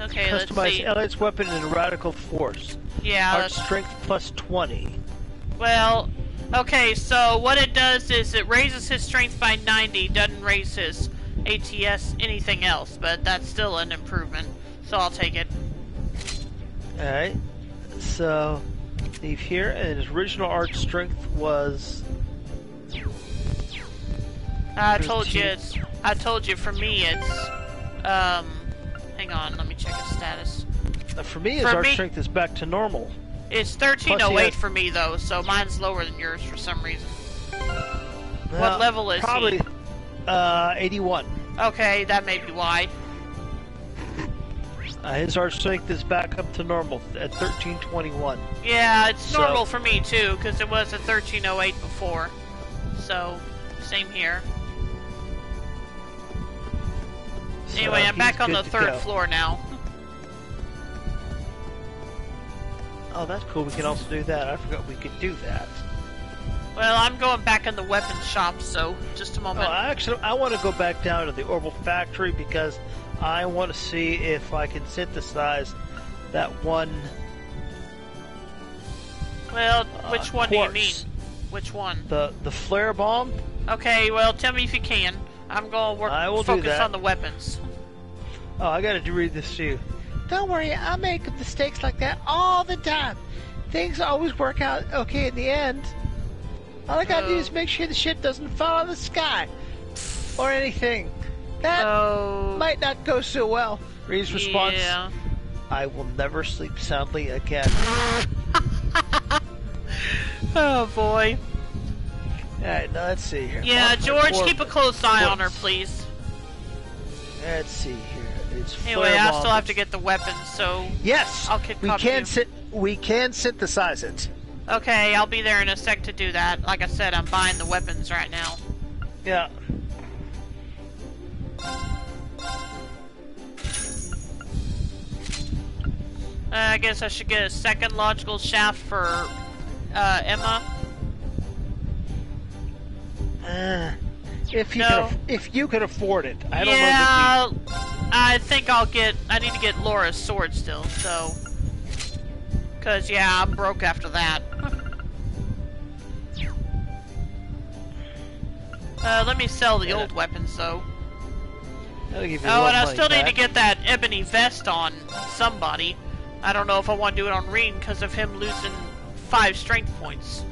[SPEAKER 2] Okay, let's
[SPEAKER 1] Customize
[SPEAKER 2] see.
[SPEAKER 1] Elliot's weapon in Radical Force.
[SPEAKER 2] Yeah,
[SPEAKER 1] Art
[SPEAKER 2] let's
[SPEAKER 1] strength plus 20.
[SPEAKER 2] Well, okay, so what it does is it raises his strength by 90, doesn't raise his ATS anything else, but that's still an improvement, so I'll take it.
[SPEAKER 1] Alright. So, leave here, and his original art strength was.
[SPEAKER 2] I told you it's, I told you for me it's, um, hang on, let me check his status.
[SPEAKER 1] uh, For me, his
[SPEAKER 2] For
[SPEAKER 1] art
[SPEAKER 2] me-
[SPEAKER 1] strength is back to normal.
[SPEAKER 2] It's
[SPEAKER 1] Plus
[SPEAKER 2] 1308
[SPEAKER 1] has-
[SPEAKER 2] for me though, so mine's lower than yours for some reason.
[SPEAKER 1] Well,
[SPEAKER 2] level is he?
[SPEAKER 1] Probably uh, 81.
[SPEAKER 2] Okay, that may be why.
[SPEAKER 1] Uh, his art strength is back up to normal at 1321.
[SPEAKER 2] Yeah, it's
[SPEAKER 1] So-
[SPEAKER 2] normal for me too, because it was a 1308 before. So, same here.
[SPEAKER 1] So
[SPEAKER 2] Anyway, I'm back on the third floor now.
[SPEAKER 1] Oh, that's cool. We can also do that. I forgot we could do that.
[SPEAKER 2] Well, I'm going back in the weapons shop, so just a
[SPEAKER 1] Oh,
[SPEAKER 2] moment.
[SPEAKER 1] I actually, I want to go back down to the Orbital Factory because I want to see if I can synthesize that one.
[SPEAKER 2] well,
[SPEAKER 1] uh,
[SPEAKER 2] which one do you mean? Which one?
[SPEAKER 1] The the flare bomb.
[SPEAKER 2] Okay, well, tell me if you can. I'm going to work
[SPEAKER 1] I will do
[SPEAKER 2] focus
[SPEAKER 1] that.
[SPEAKER 2] on the weapons.
[SPEAKER 1] Oh, I got to read this to you. Don't worry, I make mistakes like that all the time. Things always work out okay in the end. All I gotta do
[SPEAKER 2] Oh.
[SPEAKER 1] is make sure the shit doesn't fall out of the sky or anything. That
[SPEAKER 2] Oh,
[SPEAKER 1] might not go so well. Reed's response:
[SPEAKER 2] Yeah.
[SPEAKER 1] I will never sleep soundly again.
[SPEAKER 2] Oh boy.
[SPEAKER 1] All right, now let's see here.
[SPEAKER 2] Yeah,
[SPEAKER 1] One,
[SPEAKER 2] George, keep a close eye on her, please.
[SPEAKER 1] Let's see here. It's
[SPEAKER 2] Anyway, I still have to get the weapons, so
[SPEAKER 1] Yes,
[SPEAKER 2] I'll keep
[SPEAKER 1] we can
[SPEAKER 2] you.
[SPEAKER 1] sit. We can synthesize it.
[SPEAKER 2] okay, I'll be there in a sec to do that. Like I said, I'm buying the weapons right now.
[SPEAKER 1] Yeah.
[SPEAKER 2] I guess I should get a second logical shaft for uh, Emma.
[SPEAKER 1] Uh, if you
[SPEAKER 2] No.
[SPEAKER 1] aff- if you can afford it, I don't know.
[SPEAKER 2] yeah, I think I'll get. I need to get Laura's sword still, so. Cause yeah, I'm broke after that. uh, let me sell the
[SPEAKER 1] Yeah.
[SPEAKER 2] old weapons though.
[SPEAKER 1] That'll give you a
[SPEAKER 2] Oh, and I still need to get that ebony vest on somebody. I don't know if I want to do it on Rean because of him losing five strength points.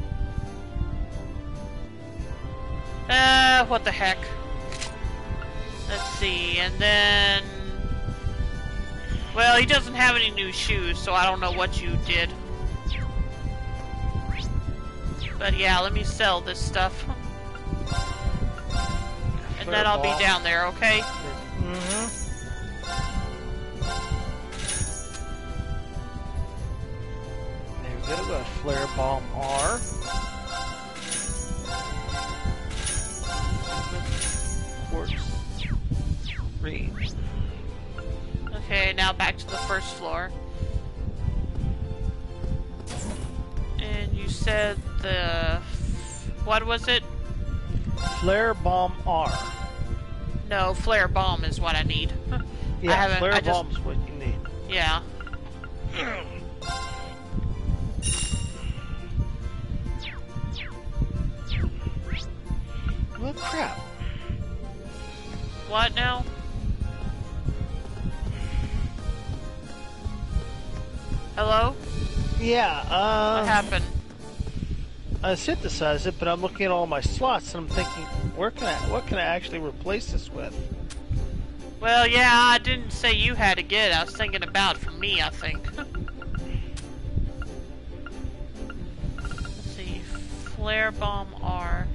[SPEAKER 2] Uh, what the heck? Let's see, and then... Well, he doesn't have any new shoes, so I don't know what you did. But yeah, let me sell this stuff. And then I'll be down there, okay?
[SPEAKER 1] Mm-hmm. There we go. Got flare bomb R. Quartz. Green.
[SPEAKER 2] Okay, now back to the first floor. And you said the... What was it?
[SPEAKER 1] Flare bomb R.
[SPEAKER 2] No, flare bomb is what I need.
[SPEAKER 1] Yeah,
[SPEAKER 2] haven't-
[SPEAKER 1] flare
[SPEAKER 2] I just-
[SPEAKER 1] bomb's what you need.
[SPEAKER 2] yeah.
[SPEAKER 1] Well, crap.
[SPEAKER 2] What now? Hello?
[SPEAKER 1] Yeah,
[SPEAKER 2] What
[SPEAKER 1] uh,
[SPEAKER 2] happened?
[SPEAKER 1] I synthesized it, but I'm looking at all my slots and I'm thinking, where can I, what can I actually replace this with?
[SPEAKER 2] Well, yeah, I didn't say you had to get it. I was thinking about for me, I think. Let's see. Flare bomb R.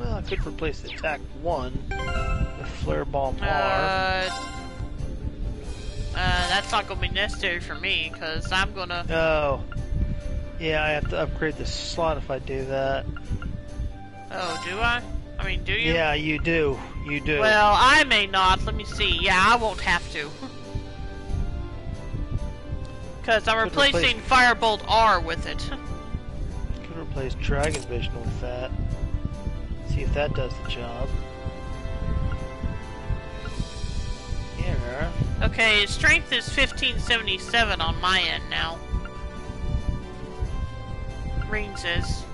[SPEAKER 1] Well, I could replace attack one with flare bomb R.
[SPEAKER 2] Uh, uh, that's not gonna be necessary for me, because I'm gonna...
[SPEAKER 1] Oh, yeah, I have to upgrade the slot if I do that.
[SPEAKER 2] Oh, do I? I mean, do you?
[SPEAKER 1] Yeah, you do. You do.
[SPEAKER 2] Well, I may not. Let me see. Yeah, I won't have to. Because I'm
[SPEAKER 1] Could replace-
[SPEAKER 2] replacing Firebolt R with it.
[SPEAKER 1] could replace Dragon Vision with that. See if that does the job. Here.
[SPEAKER 2] Okay, strength is 1577 on my end now. Rings is.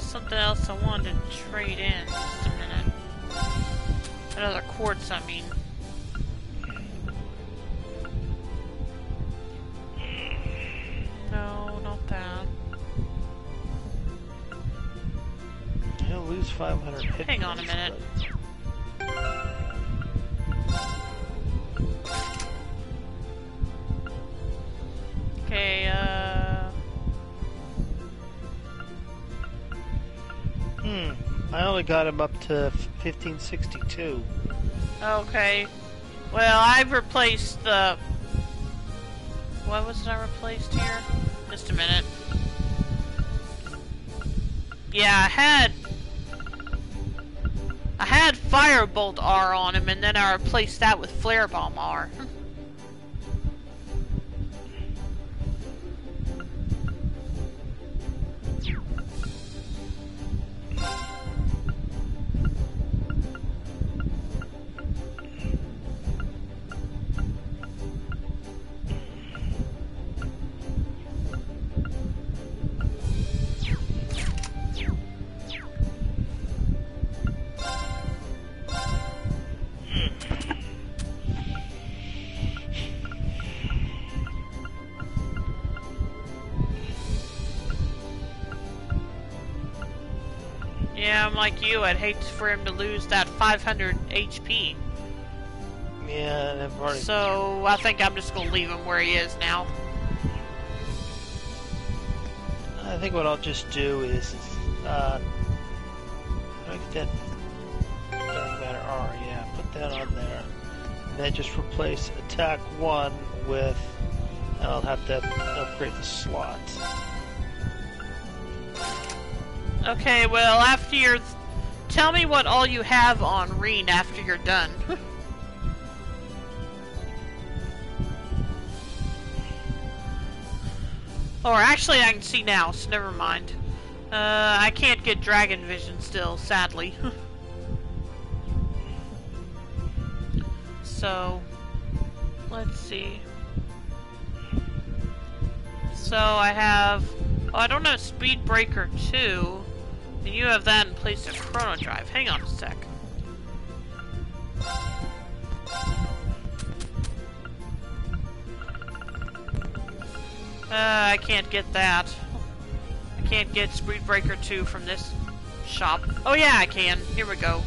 [SPEAKER 2] Was something else I wanted to trade in. Just a minute. Another quartz, I mean. No, not that.
[SPEAKER 1] He'll lose 500 hit
[SPEAKER 2] Hang on a minute.
[SPEAKER 1] but- got him up to 1562.
[SPEAKER 2] Okay. Well, I've replaced the. What was it I replaced here? Just a minute. Yeah, I had. I had Firebolt R on him, and then I replaced that with Flare Bomb R. like you. I'd hate for him to lose that 500 HP.
[SPEAKER 1] Yeah, and I've already.
[SPEAKER 2] So I think I'm just gonna leave him where he is now.
[SPEAKER 1] I think what I'll just do is, uh, I get that matter R? Yeah, put that on there, and then just replace attack one with. And I'll have to upgrade the slot.
[SPEAKER 2] Okay, well, after your tell me what all you have on Rean after you're done. or actually, I can see now, so never mind. Uh, I can't get Dragon Vision still, sadly. so, let's see. So I have, oh, I don't know Speed Breaker 2. And you have that in place of Chrono Drive. Hang on a sec. Uh, I can't get that. I can't get Speed Breaker 2 from this shop. Oh yeah, I can. Here we go.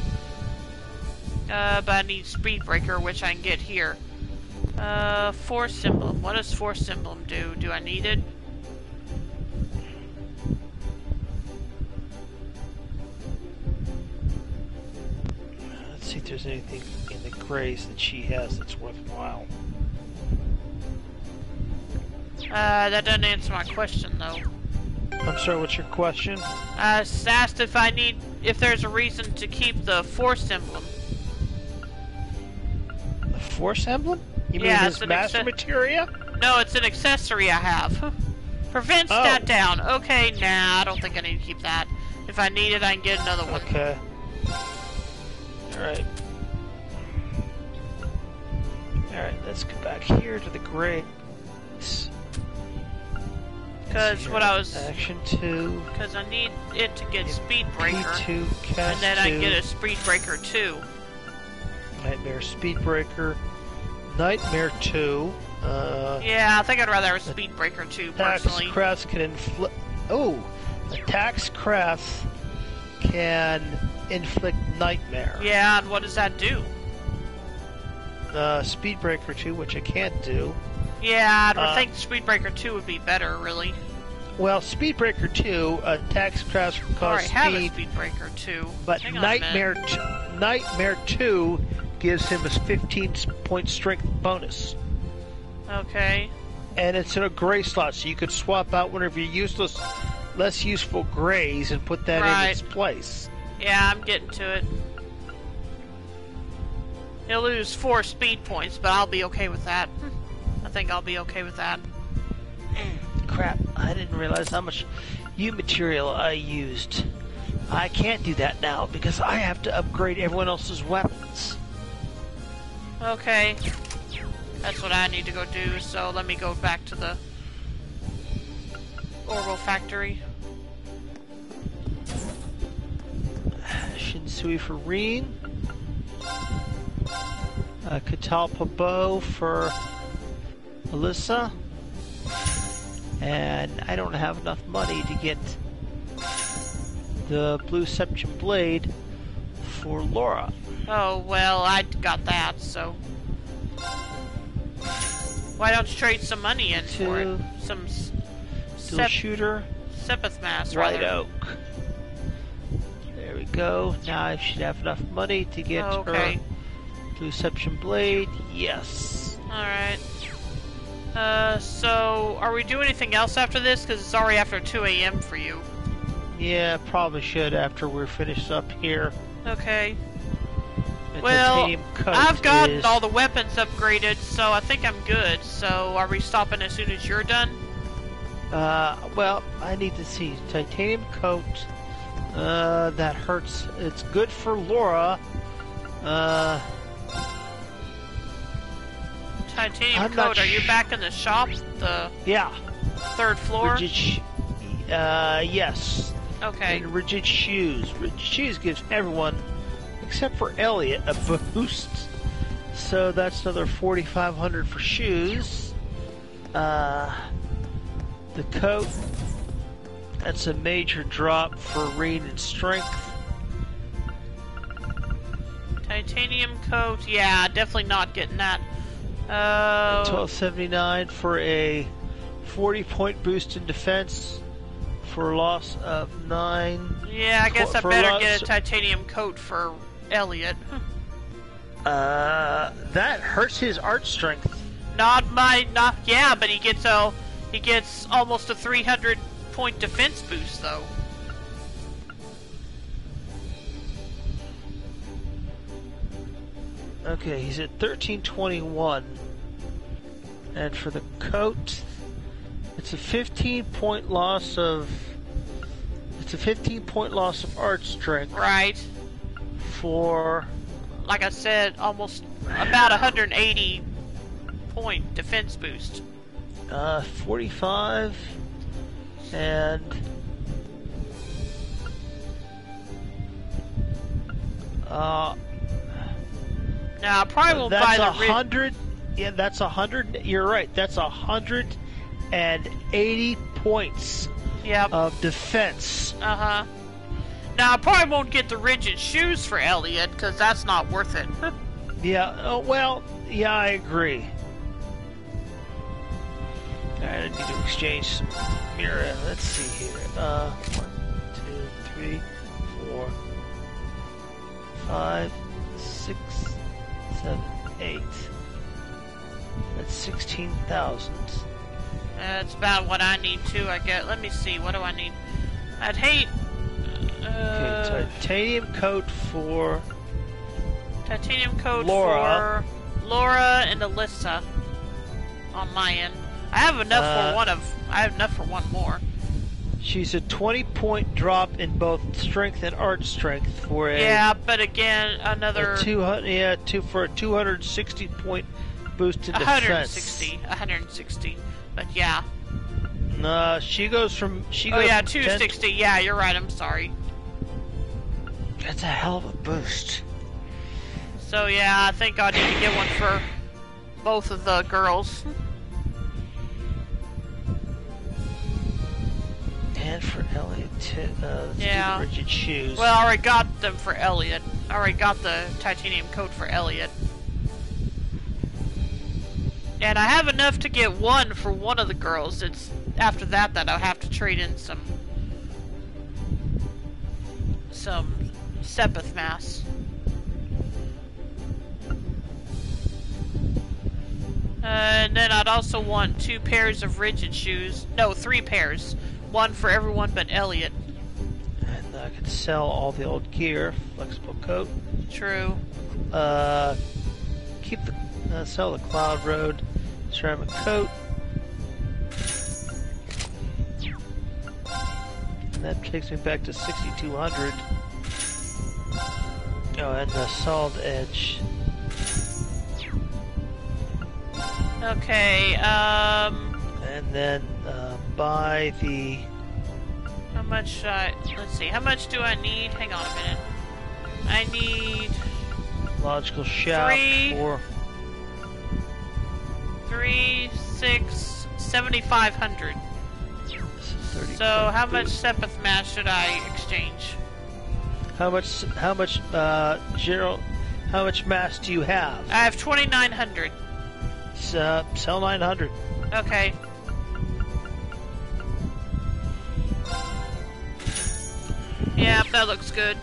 [SPEAKER 2] Uh, but I need Speed Breaker, which I can get here. Uh, Force Emblem. What does Force Emblem do? Do I need it?
[SPEAKER 1] See if there's anything in the grays that she has that's worthwhile.
[SPEAKER 2] Uh, that doesn't answer my question though.
[SPEAKER 1] I'm sorry, what's your question?
[SPEAKER 2] I was asked if I need, if there's a reason to keep the Force Emblem.
[SPEAKER 1] The Force Emblem? You
[SPEAKER 2] Yeah,
[SPEAKER 1] mean
[SPEAKER 2] it's
[SPEAKER 1] his master materia?
[SPEAKER 2] No, it's an accessory I have. Prevent
[SPEAKER 1] Oh.
[SPEAKER 2] stat down. Okay, nah, I don't think I need to keep that. If I need it, I can get another one.
[SPEAKER 1] Okay. Alright. Alright, let's go back here to the grays.
[SPEAKER 2] Because what I was,
[SPEAKER 1] Action 2.
[SPEAKER 2] because I need it to get Speed Breaker,
[SPEAKER 1] P2, cast
[SPEAKER 2] and then I get a Speed Breaker too.
[SPEAKER 1] Nightmare Speedbreaker. Nightmare 2. Uh,
[SPEAKER 2] Yeah, I think I'd rather have a Speed Breaker
[SPEAKER 1] attacks
[SPEAKER 2] personally.
[SPEAKER 1] crafts can inflict. Oh! Attacks crafts can inflict nightmare.
[SPEAKER 2] Yeah, and what does that do?
[SPEAKER 1] Uh, Speedbreaker 2, which I can't do.
[SPEAKER 2] Yeah, I'd
[SPEAKER 1] Uh,
[SPEAKER 2] think Speed Breaker 2 would be better, really.
[SPEAKER 1] Well, Speedbreaker 2 attacks crafts can
[SPEAKER 2] I
[SPEAKER 1] cause
[SPEAKER 2] already have a
[SPEAKER 1] speed,
[SPEAKER 2] Speed Breaker 2.
[SPEAKER 1] but
[SPEAKER 2] Hang on a minute.
[SPEAKER 1] Nightmare t- Nightmare 2 gives him a 15 point strength bonus.
[SPEAKER 2] Okay.
[SPEAKER 1] And it's in a gray slot, so you could swap out one of your useless, less useful grays and put that in its place.
[SPEAKER 2] Yeah, I'm getting to it. He'll lose four speed points, but I'll be okay with that. I think I'll be okay with that.
[SPEAKER 1] Crap, I didn't realize how much U material I used. I can't do that now because I have to upgrade everyone else's weapons.
[SPEAKER 2] Okay. That's what I need to go do, so let me go back to the Orbital Factory.
[SPEAKER 1] Shinsui for Rean. Uh, Catalpa Bow for Alisa. And I don't have enough money to get the Blue Septum Blade for Laura.
[SPEAKER 2] Oh, well, I got that, so... Why don't you trade some money in for it? Some s-
[SPEAKER 1] Steel
[SPEAKER 2] sep-
[SPEAKER 1] Shooter,
[SPEAKER 2] Sepith Mass,
[SPEAKER 1] White
[SPEAKER 2] rather.
[SPEAKER 1] Oak. We go. Now I should have enough money to get
[SPEAKER 2] Oh, okay.
[SPEAKER 1] her Blue Septum Blade. Yes.
[SPEAKER 2] Alright. Uh, so, are we doing anything else after this? Because it's already after 2 a.m. for you.
[SPEAKER 1] Yeah, probably should after we're finished up here.
[SPEAKER 2] Okay.
[SPEAKER 1] The
[SPEAKER 2] Well, I've gotten
[SPEAKER 1] is-
[SPEAKER 2] all the weapons upgraded, so I think I'm good. So, are we stopping as soon as you're done?
[SPEAKER 1] Uh, well, I need to see titanium coat. Uh, that hurts. It's good for Laura. Uh,
[SPEAKER 2] Titanium
[SPEAKER 1] I'm
[SPEAKER 2] coat, are you back in the shop? The
[SPEAKER 1] yeah.
[SPEAKER 2] third floor?
[SPEAKER 1] Rigid. Sh- uh, yes.
[SPEAKER 2] Okay.
[SPEAKER 1] And rigid shoes. Rigid shoes gives everyone, except for Elliot, a boost. So that's another 4,500 for shoes. Uh, the coat. That's a major drop for rain and strength.
[SPEAKER 2] Titanium coat, yeah, definitely not getting that. Uh,
[SPEAKER 1] 1279 for a 40 point boost in defense for a loss of 9.
[SPEAKER 2] yeah, I guess I better get a titanium coat for Elliot.
[SPEAKER 1] Uh, that hurts his art strength.
[SPEAKER 2] Not my, not yeah, but he gets a, he gets almost a 300 point defense boost though.
[SPEAKER 1] Okay, he's at 1321. And for the coat, it's a 15 point loss of. It's a 15 point loss of art strength
[SPEAKER 2] Right.
[SPEAKER 1] for.
[SPEAKER 2] Like I said, almost about 180 point defense boost.
[SPEAKER 1] Uh, 45 and uh
[SPEAKER 2] Now, I probably won't buy
[SPEAKER 1] that's
[SPEAKER 2] the
[SPEAKER 1] hundred yeah that's a hundred you're right that's a hundred and eighty points
[SPEAKER 2] Yep.
[SPEAKER 1] of defense
[SPEAKER 2] Uh huh. Now, I probably won't get the rigid shoes for Elliot because that's not worth it.
[SPEAKER 1] yeah oh well yeah I agree Alright, I need to exchange some mirror let's see here uh one two three four five, six, seven, eight. That's sixteen thousand.
[SPEAKER 2] That's about what I need too. I get. Let me see. What do I need? I'd hate. Uh,
[SPEAKER 1] Okay, titanium coat for
[SPEAKER 2] titanium coat
[SPEAKER 1] Laura.
[SPEAKER 2] for Laura and Alisa on my end. I have enough
[SPEAKER 1] Uh,
[SPEAKER 2] for one of. I have enough for one more.
[SPEAKER 1] she's a twenty point drop in both strength and art strength for a,
[SPEAKER 2] Yeah, but again, another
[SPEAKER 1] a two hundred yeah two for a two hundred sixty point boost in defense.
[SPEAKER 2] 160. 160. But yeah.
[SPEAKER 1] Uh, she goes from she goes
[SPEAKER 2] Oh
[SPEAKER 1] goes
[SPEAKER 2] yeah, 260. Yeah, you're right. I'm sorry.
[SPEAKER 1] That's a hell of a boost.
[SPEAKER 2] So yeah, I think I need to get one for both of the girls.
[SPEAKER 1] For Elliot, too, uh, let's do the
[SPEAKER 2] Yeah.
[SPEAKER 1] rigid shoes.
[SPEAKER 2] Well, I already got them for Elliot. I already got the titanium coat for Elliot. And I have enough to get one for one of the girls. It's after that that I'll have to trade in some some Sepith mass. Uh, and then I'd also want two pairs of rigid shoes. No, three pairs. One for everyone but Elliot.
[SPEAKER 1] and I could sell all the old gear, flexible coat.
[SPEAKER 2] True.
[SPEAKER 1] Uh, keep the uh, sell the Cloud Road ceramic coat. And that takes me back to 6200. Oh, and the solid edge.
[SPEAKER 2] Okay, um,
[SPEAKER 1] And then uh, buy the
[SPEAKER 2] how much, uh, let's see, how much do I need? Hang on a minute. I need
[SPEAKER 1] logical shaft
[SPEAKER 2] Three.
[SPEAKER 1] for
[SPEAKER 2] three, six, seventy-five hundred.
[SPEAKER 1] 30
[SPEAKER 2] So how much Sepith mass should I exchange?
[SPEAKER 1] How much? How much? Uh, Gerald, how much mass do you have?
[SPEAKER 2] I have twenty-nine hundred.
[SPEAKER 1] S- Uh, sell 900.
[SPEAKER 2] Okay. Yeah, that looks good.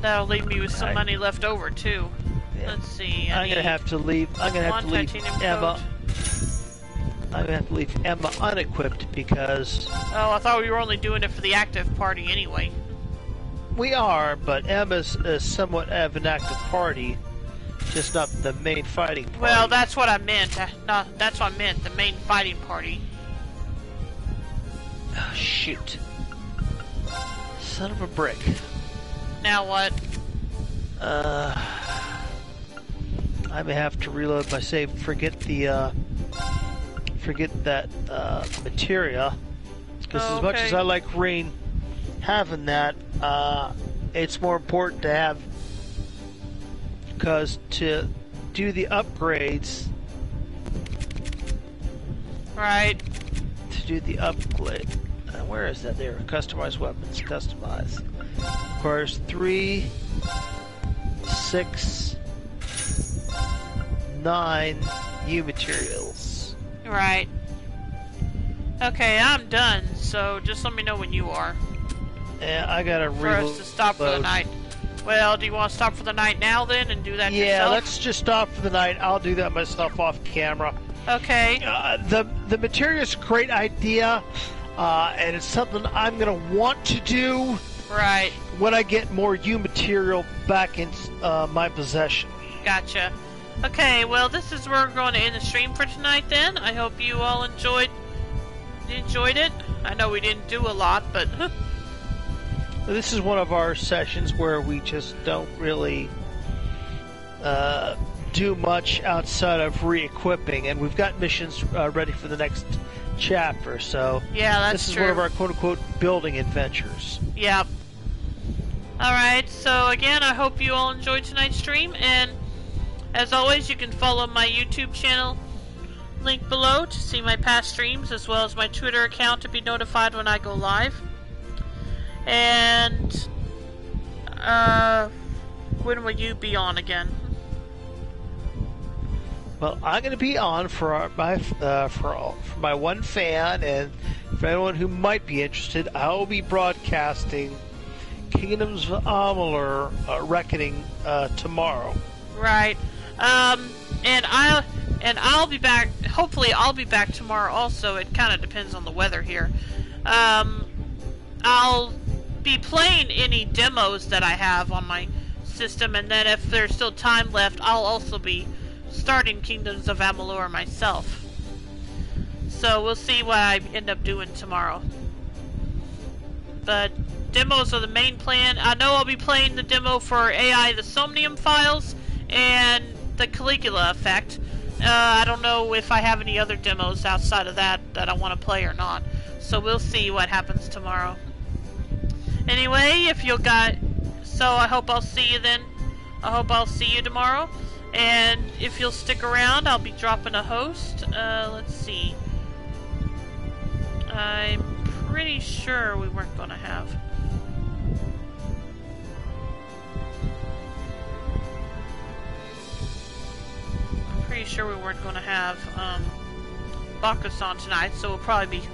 [SPEAKER 2] That'll leave me with some
[SPEAKER 1] I-
[SPEAKER 2] money left over too.
[SPEAKER 1] Yeah.
[SPEAKER 2] Let's see. I
[SPEAKER 1] I'm gonna have to leave. I'm gonna have to leave Emma. I'm gonna have to leave Emma unequipped because
[SPEAKER 2] Oh, I thought we were only doing it for the active party anyway.
[SPEAKER 1] we are, but Emma's uh, somewhat of an active party, just not the main fighting party.
[SPEAKER 2] Well, that's what I meant. Uh, No, that's what I meant. The main fighting party.
[SPEAKER 1] Oh, shoot. Son of a brick.
[SPEAKER 2] Now what?
[SPEAKER 1] Uh, I may have to reload my save. Forget the uh, forget that uh, materia. Because
[SPEAKER 2] Oh,
[SPEAKER 1] as much as. I like Rean having that, uh, it's more important to have. Because to do the upgrades,
[SPEAKER 2] Right.
[SPEAKER 1] to do the upgrade, uh, where is that? There, customized weapons, customize. Requires three, six, nine new materials.
[SPEAKER 2] Right. Okay, I'm done. So just let me know when you are
[SPEAKER 1] Yeah, I gotta
[SPEAKER 2] for us to stop for the night. Well, do you want to stop for the night now then and do that
[SPEAKER 1] Yeah,
[SPEAKER 2] yourself?
[SPEAKER 1] let's just stop for the night. I'll do that myself off camera.
[SPEAKER 2] Okay.
[SPEAKER 1] Uh, the the material's a great idea. uh, and it's something I'm gonna want to do
[SPEAKER 2] Right.
[SPEAKER 1] when I get more U material back in uh, my possession.
[SPEAKER 2] Gotcha. Okay, well, this is where we're going to end the stream for tonight. Then I hope you all enjoyed enjoyed it. I know we didn't do a lot, but
[SPEAKER 1] This is one of our sessions where we just don't really uh, do much outside of re-equipping, and we've got missions uh, ready for the next chapter. So
[SPEAKER 2] yeah, that's
[SPEAKER 1] this is
[SPEAKER 2] true.
[SPEAKER 1] one of our quote-unquote building adventures.
[SPEAKER 2] Yep. Alright, so again, I hope you all enjoyed tonight's stream, and as always, you can follow my YouTube channel link below to see my past streams, as well as my Twitter account to be notified when I go live. And, uh, when will you be on again?
[SPEAKER 1] Well, I'm going to be on for our, my uh, for, all, for my one fan, and for anyone who might be interested, I will be broadcasting Kingdoms of Amalur uh, Reckoning uh, tomorrow.
[SPEAKER 2] Right. Um, and I'll and I'll be back. Hopefully, I'll be back tomorrow. Also, it kind of depends on the weather here. Um, I'll be playing any demos that I have on my system, and then if there's still time left, I'll also be starting Kingdoms of Amalur myself. So we'll see what I end up doing tomorrow. But demos are the main plan. I know I'll be playing the demo for AI the Somnium files and the Caligula effect. Uh, I don't know if I have any other demos outside of that that I want to play or not. So we'll see what happens tomorrow. Anyway, if you'll got, so I hope I'll see you then. I hope I'll see you tomorrow. And if you'll stick around, I'll be dropping a host. Uh, let's see. I'm pretty sure we weren't going to have. I'm pretty sure we weren't going to have um, Bakusan tonight, so we'll probably be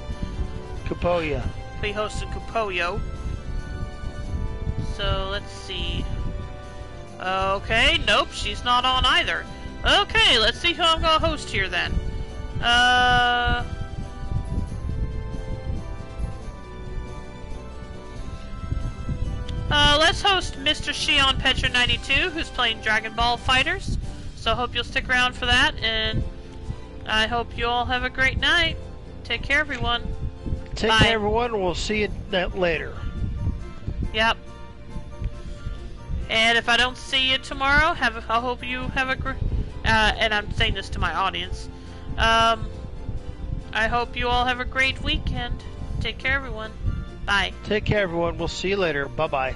[SPEAKER 1] Kapoya.
[SPEAKER 2] be hosting Kupoyo. So let's see. Okay, nope, she's not on either. Okay, let's see who I'm gonna host here then. Uh. Uh, let's host Mr. Shion Petra 92, who's playing Dragon Ball Fighters. So I hope you'll stick around for that, and I hope you all have a great night. Take care, everyone.
[SPEAKER 1] Take
[SPEAKER 2] Bye.
[SPEAKER 1] care, everyone. We'll see you later.
[SPEAKER 2] Yep. And if I don't see you tomorrow, have a, I hope you have a great. Uh, and I'm saying this to my audience. Um, I hope you all have a great weekend. Take care, everyone. Bye.
[SPEAKER 1] Take care, everyone. We'll see you later. Bye bye.